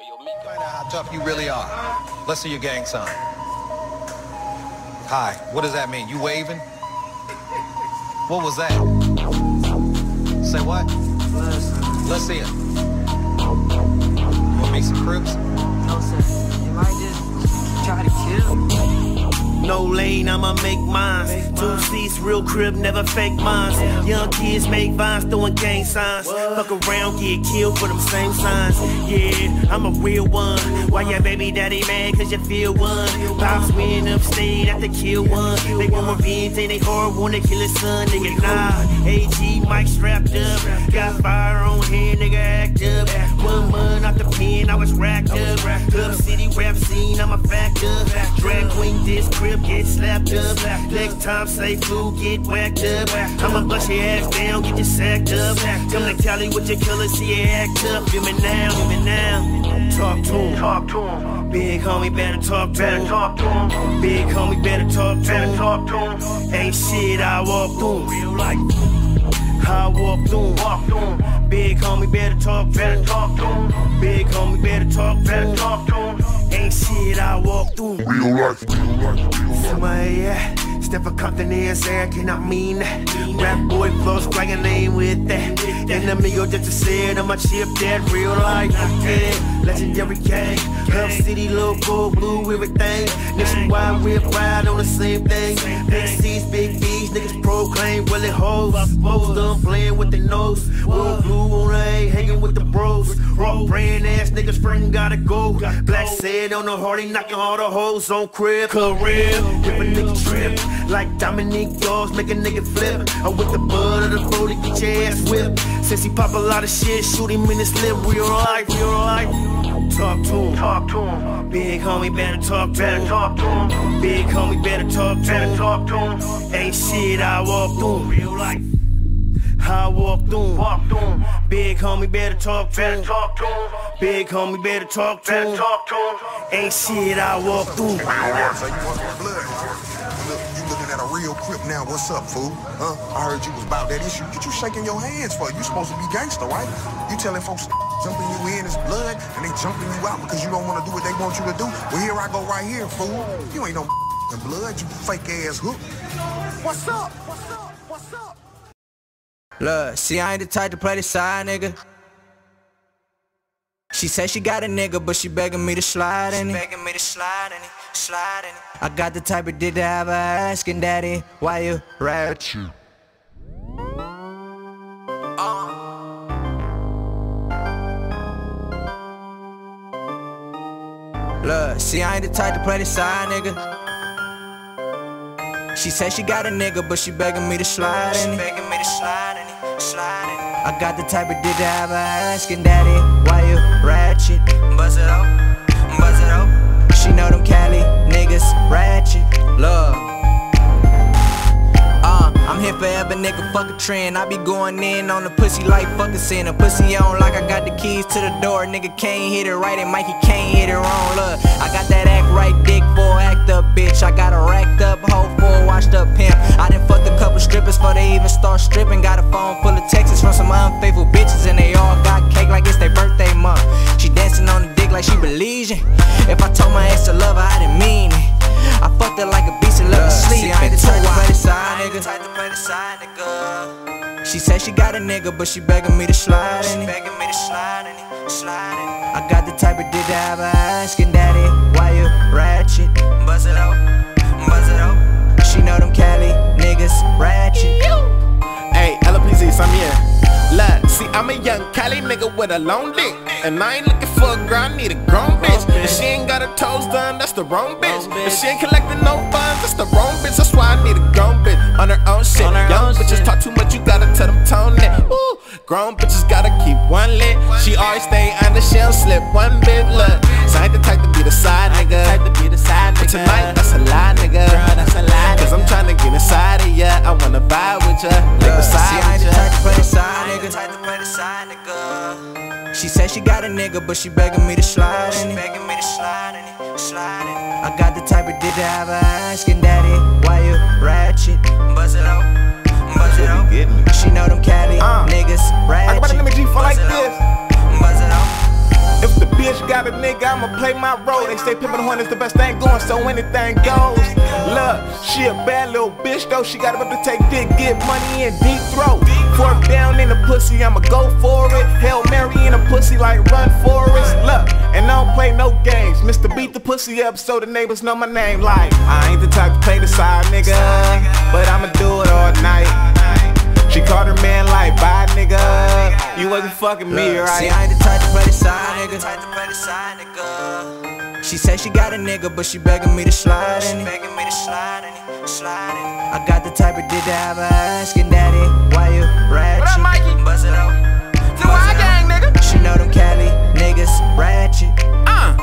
Find out how tough you really are. Let's see your gang sign. Hi. What does that mean? You waving? What was that? Say what? Let's see it. You want me some crips? No, sir. You might just try to kill. No lane, I'ma make mine. Two seats, real crib, never fake mines. Young kids make vines, throwing gang signs. Fuck around, get killed for them same signs. Yeah, I'm a real one. Why your baby daddy mad? Cause you feel one. Pops win upstate after kill one. They want revenge, and they hard wanna kill his son. Nigga, nah. AG Mike strapped up. Got fire on hand, nigga, act up. One month off the pen, I was racked up. Hub City rap scene, I'm a factor. Drag queen, this crib get slapped up. Next time, say food, get whacked up. I'ma bust your ass down, get you sacked up. Come to Cali with your killer, see you act up. Feel me now, feel me now. Talk to him, talk to him. Big homie, better talk to him. talk to him. Big homie, better talk to him. talk to him. Ain't shit, I walk through. Real life. I walk through. walk through. Big homie, better talk Better talk to him. Big homie, better talk Better talk to him. Ain't shit, I walk through. Real life, real life, real life. Somebody, yeah. Step a company and say I cannot mean that. Rap boy flows swag a name with that. And amigo just to say it, I'ma chip that real life. Yeah, legendary gang. Hub City, local, blue, everything. Nationwide, we're ride on the same thing. Big C's, big B's, niggas proclaim, well it hoes. Most done playing with their nose. Real blue on the A, hanging with the bros. Raw brand ass niggas, spring gotta go. Black said on the hardy, knocking all the hoes on crib. Career, if a nigga trip. Like Dominique Dawes, make a nigga flip. Or with the bud of the 40, get your ass whipped. Since he pop a lot of shit, shoot him in his lip. Real life, real life. talk to him. Talk to him. Big homie, better talk to him. talk to him. Big homie, better talk to him. talk to him. Ain't shit, I walk through. Real life. I walk through. Walk through. Big homie, better talk to him. talk to him. Big homie, better talk to him. talk to him. Ain't shit, I walk through real crip now. What's up, fool? Huh? I heard you was about that issue. Get you shaking your hands for? You supposed to be gangster, right? You telling folks jumping you in is blood and they jumping you out because you don't want to do what they want you to do. Well, here I go right here, fool. You ain't no blood, you fake ass hook. What's up? What's up? What's up? Look, see, I ain't the type to play the side, nigga. She said she got a nigga, but she begging me to slide in it. Begging me to slide in it, slide in it. I got the type of dick to have her asking daddy, why you ratchet? Uh. Look, see, I ain't the type to play the side, nigga. She said she got a nigga, but she begging me to slide in it. Begging me to slide in it, slide in it. I got the type of dick to have her asking daddy, why you ratchet? Buzz it up, buzz it up. She know them Cali niggas ratchet. Love. I'm here forever, nigga, fuck a trend. I be going in on the pussy like fuck a sin. A pussy on like I got the keys to the door. Nigga can't hit it right and Mikey can't hit it wrong. Look, I got that act right dick for act up bitch. I got a racked up hoe for washed up pimp. I done fucked a couple strippers before they even start stripping. Got a phone full of texts from some unfaithful bitches and they all got cake like it's their birthday month. She dancing on the dick like she believes it. If I told my ex to love her, I didn't mean it. I fucked her like a beast and let her sleep. See, I ain't the type to play the side, nigga. To play the side, nigga. She said she got a nigga, but she begging me to slide in it. Begging me to slide in it, slide in it. I got the type of dick to have her asking daddy, why you ratchet? Buzz it out, buzz it out. She know them Cali niggas ratchet. Hey, LPZ, I'm here. Look, see, I'm a young Cali nigga with a long dick. And I ain't looking for a girl, I need a grown bitch. If she ain't got her toes done, that's the wrong bitch. If she ain't collecting no funds, that's the wrong bitch. That's why I need a grown bitch on her own shit. Young bitches talk too much, you gotta tell them tone it. Ooh, grown bitches gotta keep one lit. She always stay under, she don't slip one bit. Look, so I ain't the type to be the side nigga. But tonight, that's a lie, nigga. Cause I'm tryna get inside of ya. I wanna vibe with ya. Like beside I ain't with the type to play the ya. side, nigga. Type to play the side, nigga. She said she got a nigga, but she begging me to slide in it. Begging me to slide in it, slide in it. I got the type of dick to have her asking daddy, why you ratchet? Buzz it out. She know them Cali uh, niggas ratchet. I can G for like this. out, Buzz it out. If the bitch got a nigga, I'ma play my role. They say pimpin' horn is the best thing going, so anything goes. Look, she a bad little bitch though. She got up to take dick, get money and deep throat. Fork down in the pussy, I'ma go for it. Hail Mary in the pussy like run Forrest. Look, and I don't play no games. Mr. Beat the pussy up so the neighbors know my name. Like, I ain't the type to play the side nigga, but I'ma do it all night. She called her man like, bye nigga. You wasn't fucking me, Look, right? See, I ain't the type to play the side, nigga. Type to play the side, nigga. She said she got a nigga, but she begging me to slide in it. Begging me to slide in it, slide it. I got the type of dick to have her asking daddy, why you ratchet? What up, Mikey? Buzz it out. To my gang, nigga. She know them Cali niggas ratchet. Uh,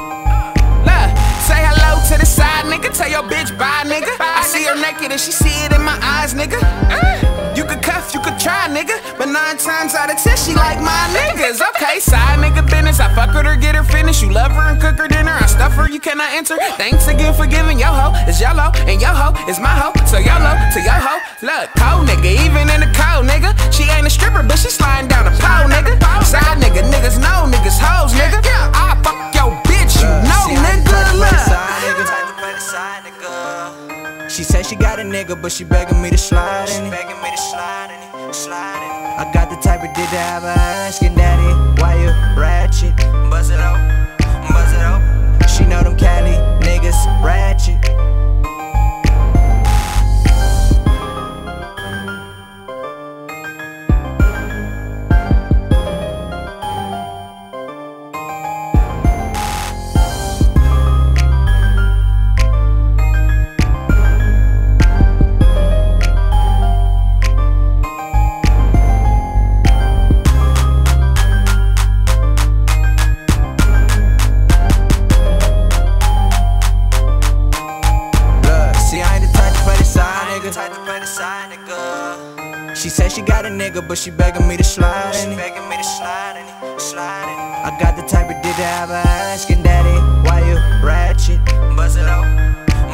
look, say hello to the side, nigga. Tell your bitch bye, nigga. I see her naked and she see it in my eyes, nigga. Uh, you could cuff, you could try, nigga. But nine times out of ten, she like my niggas. Okay, side nigga business. I fuck with her, get her finished. You love her and cook her dinner. I stuff her, you cannot enter. Thanks again for giving yo ho. It's yellow, and yo ho is my ho. So YOLO to yo ho. Look, cold nigga, even in the cold, nigga. She ain't a stripper, but she sliding down the pole, nigga. Side nigga, niggas know niggas hoes, nigga. I fuck your bitch, you uh, know, See, I ain't the type to nigga. Look. She said she got a nigga, but she begging me to slide in it. Begging me to slide in it, slide in it. I got the type of dick to have her asking daddy, why you ratchet? Buzz it out, buzz it out. She know them Cali niggas ratchet. She said she got a nigga, but she begging me to slide in it. Begging me to slide in it, slide in it. I got the type of dick to have her asking daddy, why you ratchet? Buzz it out,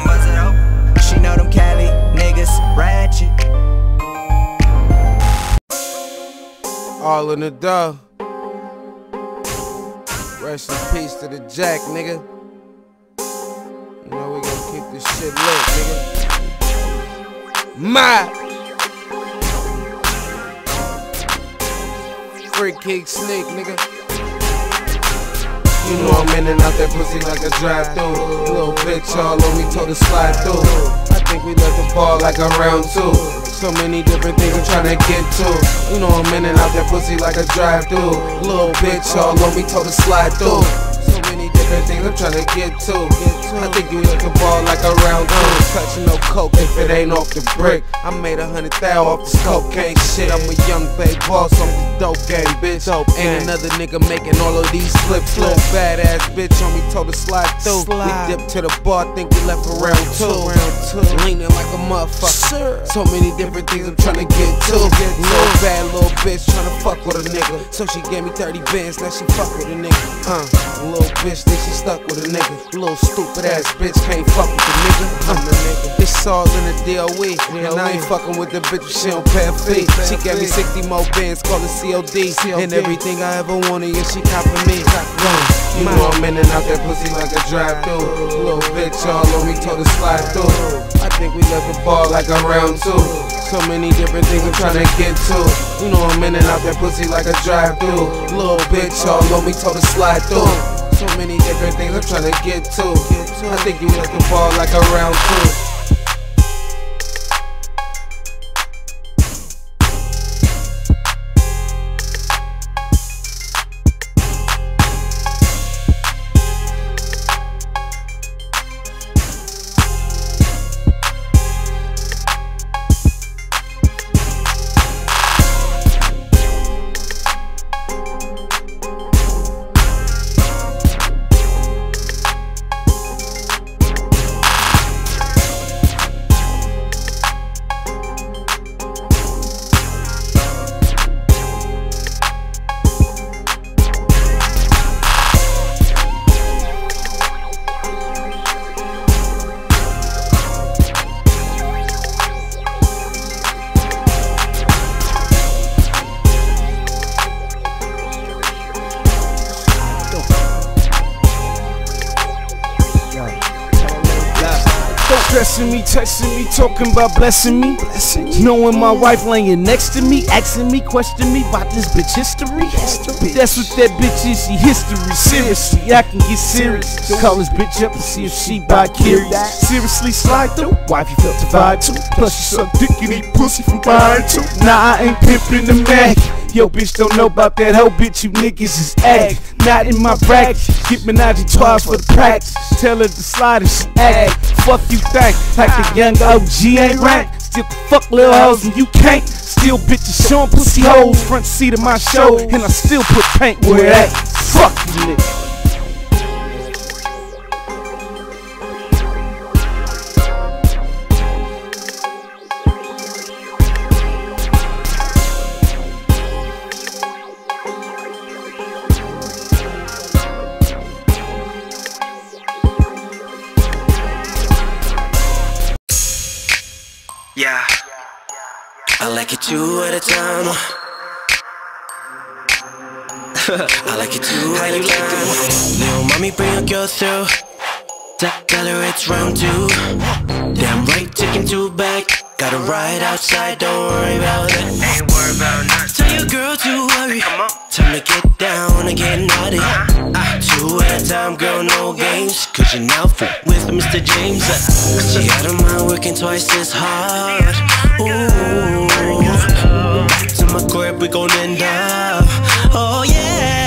buzz it out. She know them Cali niggas ratchet. All in the dough. Rest in peace to the Jack, nigga. You know we gonna keep this shit lit, nigga. My Freak King Sneak, nigga. You know I'm in and out that pussy like a drive through. Little bitch all on me, told her slide through. I think we left the ball like a round two. So many different things I'm trying to get to. You know I'm in and out that pussy like a drive through. Little bitch all on me, told her slide through. So many different things I'm trying to get to. I think you hit the ball like a round two. Touching no coke if it ain't off the brick. I made a hundred thou off this cocaine shit. I'm a young babe boss on the dope game, bitch. Dope ain't another nigga making all of these flips. Little badass bitch on me, told her slide through. We dipped to the bar, think we left for round two. Round two. Leaning like a motherfucker. So many different things I'm trying to get to. Little bad little bitch trying to fuck with a nigga. So she gave me 30 bands, now she fuck with a nigga. Uh, little bitch think she stuck with a nigga. Little stupid ass bitch can't fuck with the nigga. I'm the nigga. It's all in the DOE. And I ain't fucking with the bitch she don't pay a fee. She gave me 60 more bands, call it COD. And everything I ever wanted, yeah, she copping me. You know I'm in and out that pussy like a drive through. Little bitch all on me, told her slide through. I think we left the ball like a round two. So many different things I'm trying to get to. You know I'm in and out that pussy like a drive through. Little bitch all on me, told her slide through. So many different things I'm trying to get to. I think you left the ball like a round two. Texting me, talking about blessing me. Knowing my wife laying next to me, asking me, questioning me about this bitch history. That's what that bitch is, she history. Seriously, I can get serious. Call this bitch up and see if she by curious. Seriously, slide through. Wife, you felt the vibe too. Plus, you suck dick and eat pussy from behind too. Nah, I ain't pimping the Mac. Yo, bitch, don't know about that hoe, bitch. You niggas is act. Not in my bracket. Get Menagerie twice for the practice. Tell her to slide and she act. Fuck you think? Like a young OG ain't right. Still fuck little hoes and you can't. Still bitches showing pussy holes. Front seat of my show. And I still put paint where it at. Fuck you niggas. At a time. I like it two at a time. Little mommy, bring your girl through. Tell her it's round two. Damn right, taking two back. Got a ride outside, don't worry about it. Ain't worry about nothing. Tell your girl to worry. Come on. Time to get down and get naughty. Ah, two at a time, girl, no games. Cause you're now with Mr. James. Uh, she out of mind, working twice as hard. Ooh. My crib, we gon' end up. Oh, yeah.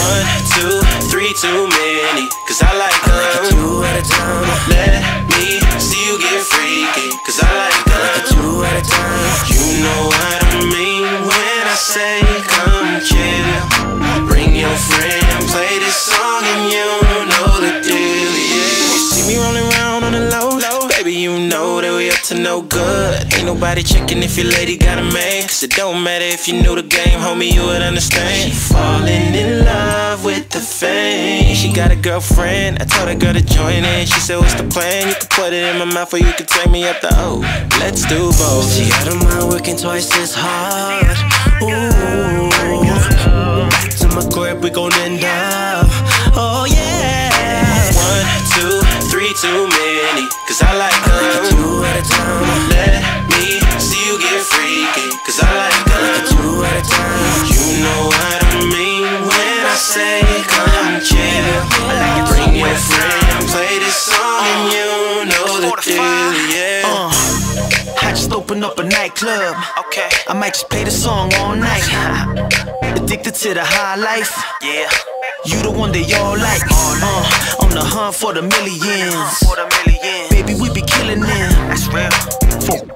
One, two, three, too many. Cause I like them. I it two at a time. Let me see you get freaky. Cause I like them. I it two at a time. You know what I mean when I say come chill. Bring your friend, play this song, and you know the deal. Yeah. You see me rolling you know that we up to no good. Ain't nobody checking if your lady got a man. Cause it don't matter if you knew the game, homie, you would understand. She falling in love with the fame. She got a girlfriend, I told her girl to join in. She said, What's the plan? You can put it in my mouth or you can take me up the O. Let's do both. She got her mind working twice as hard. Ooh. To my crib, we gon' end up. Too many. Cause I like them. Two at a time. Let me see you get freaky. Cause I like them. Two at a time. You know what I mean when I say come chill. Bring your friend, play this song, and you know the deal, yeah. Just opened up a nightclub. Okay. I might just play the song all night. Addicted to the high life. Yeah. You the one they all like. Uh, on the hunt for the millions. For the millions. Baby, we be killing them. That's real.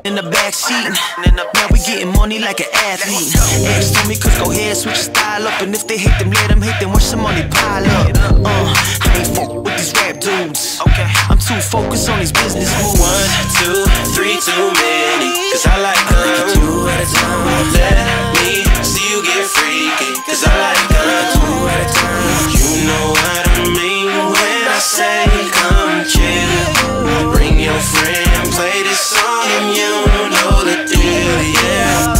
In the backseat. Now we getting money like an athlete. Ex told me, cause go ahead, switch your style up. And if they hate them, let them hate them. Watch some money pile up. Uh, I ain't fuck these rap dudes. Okay. I'm too focused on these business moves. One, two, three, too many. Cause I like them. Two at a time. Let me see you get freaky. Cause I like them. Two at a time. You know what I mean when I say come chill. Bring your friend, play this song, and you know the deal, yeah. Yeah.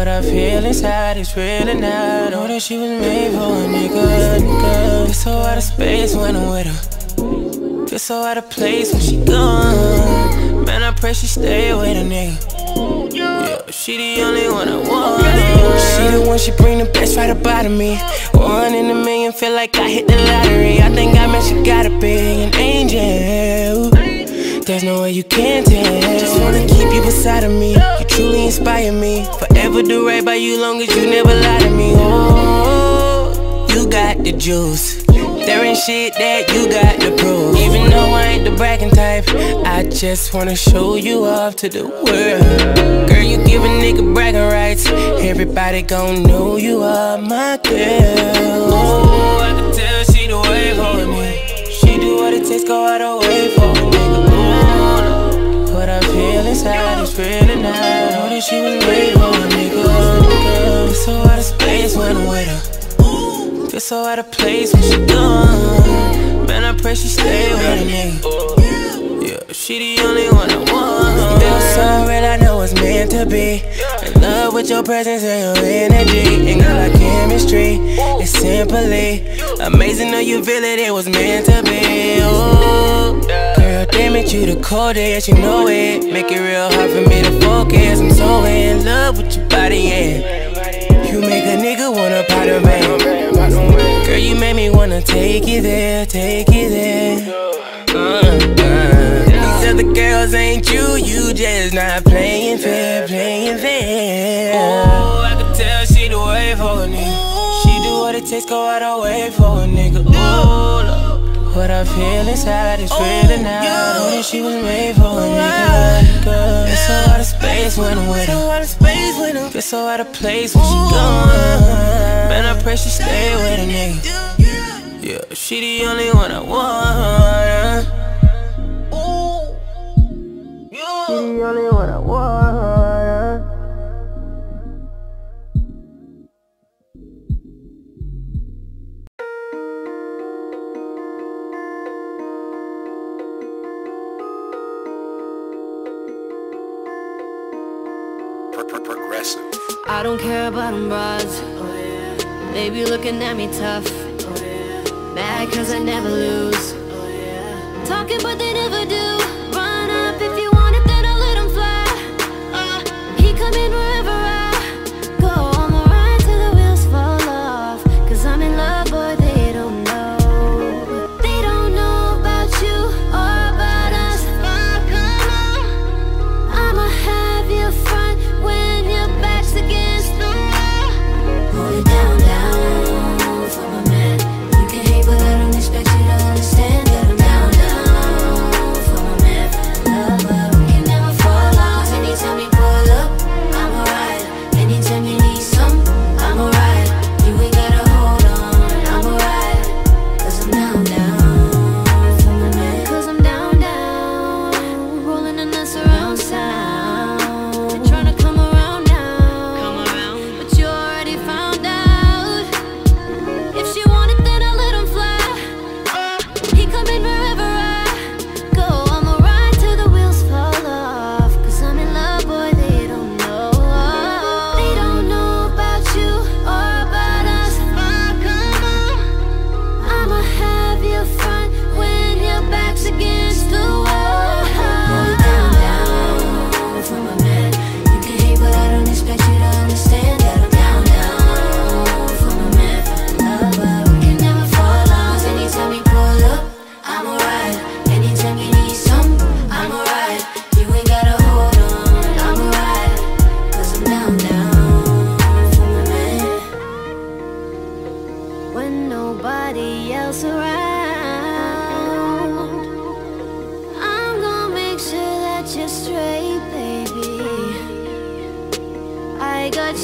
What I feel inside is real and I know that she was made for a nigga, nigga. Get so out of space when I'm with her. Get so out of place when she gone. Man, I pray she stay with a nigga. Yeah, she the only one I want. She the one, she bring the best right up out of me. One in a million, feel like I hit the lottery. I think I meant she gotta be an angel. There's no way you can't tell. Just wanna keep you beside of me. You truly inspire me. Forever do right by you, long as you never lie to me. Oh, you got the juice. There ain't shit that you got to prove. Even though I ain't the bragging type, I just wanna show you off to the world. Girl, you give a nigga bragging rights. Everybody gon' know you are my girl. Oh, I can tell she the way for me. She do what it takes, go out her way for a nigga. Oh, what I feel inside is real and Know that she was made for a nigga. nigga. So out of space when I'm with her. Feel so out of place when she gone. Man, I pray she stay with a nigga. Yeah, she the only one I want. Feel so real, I know it's meant to be. In love with your presence and your energy. And girl, like chemistry. It's simply amazing. Though you feel it, it was meant to be. Oh, it, you the coldest, you know it. Make it real hard for me to focus. I'm so in love with your body, yeah. You make a nigga wanna powder bang. Girl, you made me wanna take you there, take you there. Uh, uh. These other girls ain't you, you just not playing fair, playing fair. Oh, I can tell she the way for a nigga. She do what it takes, go out her way for a nigga. Oh, Lord. What I feel inside is real and I know that she was made for a nigga. Girl, it's so out of space when I'm with her. Feel so out of place when she gone. Man, I pray she stay with a nigga. Yeah, she the only one I want. She the only one I want. I don't care about them broads oh, yeah. They looking at me tough oh, yeah. Mad cause I never lose oh, yeah. Talking but they never do Run up if you want it then I'll let them fly uh, He coming right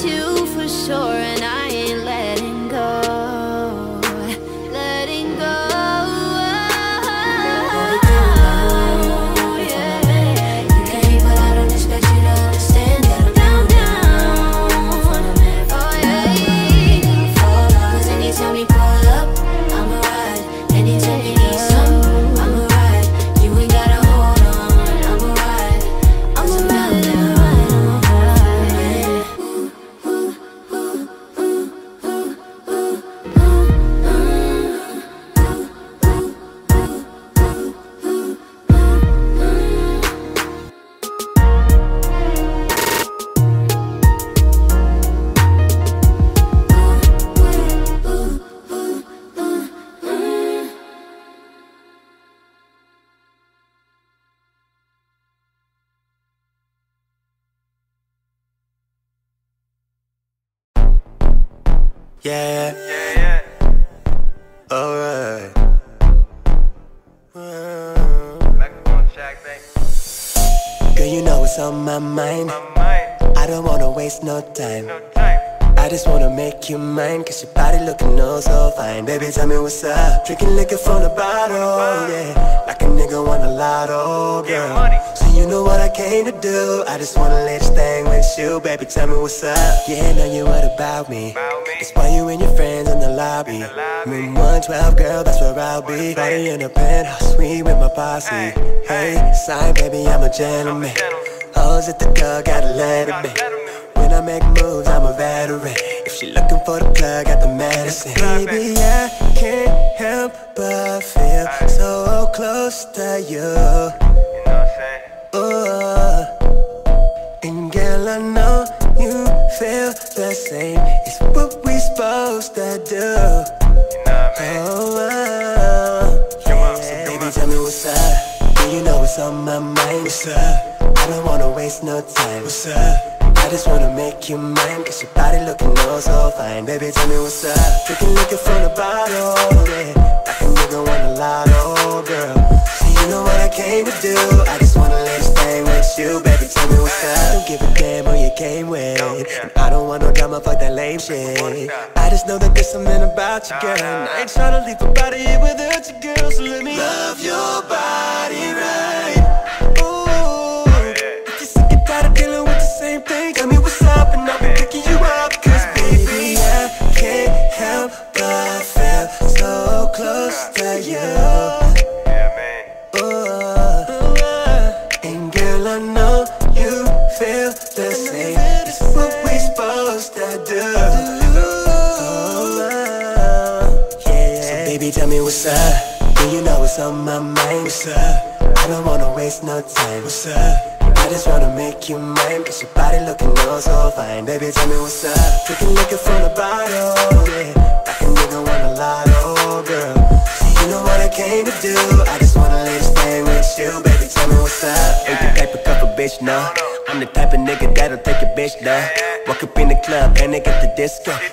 you for sure. channel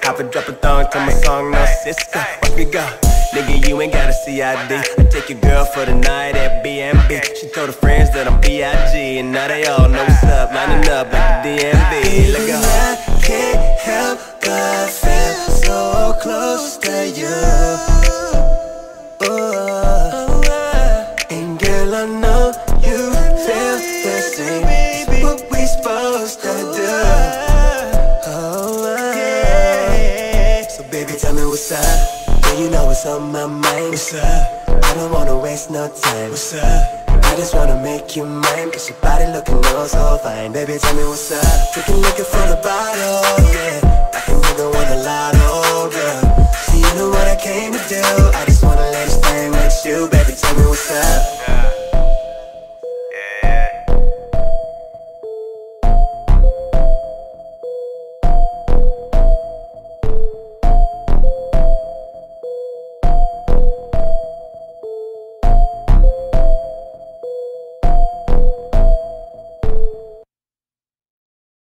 Have a drop a thong to my song, no Sisqo. Fuck you go. Nigga, you ain't got a CID. I take your girl for the night at BNB. She told her friends that I'm BIG, and now they all know what's up. Lining up like the DMV. Let go. me what's up.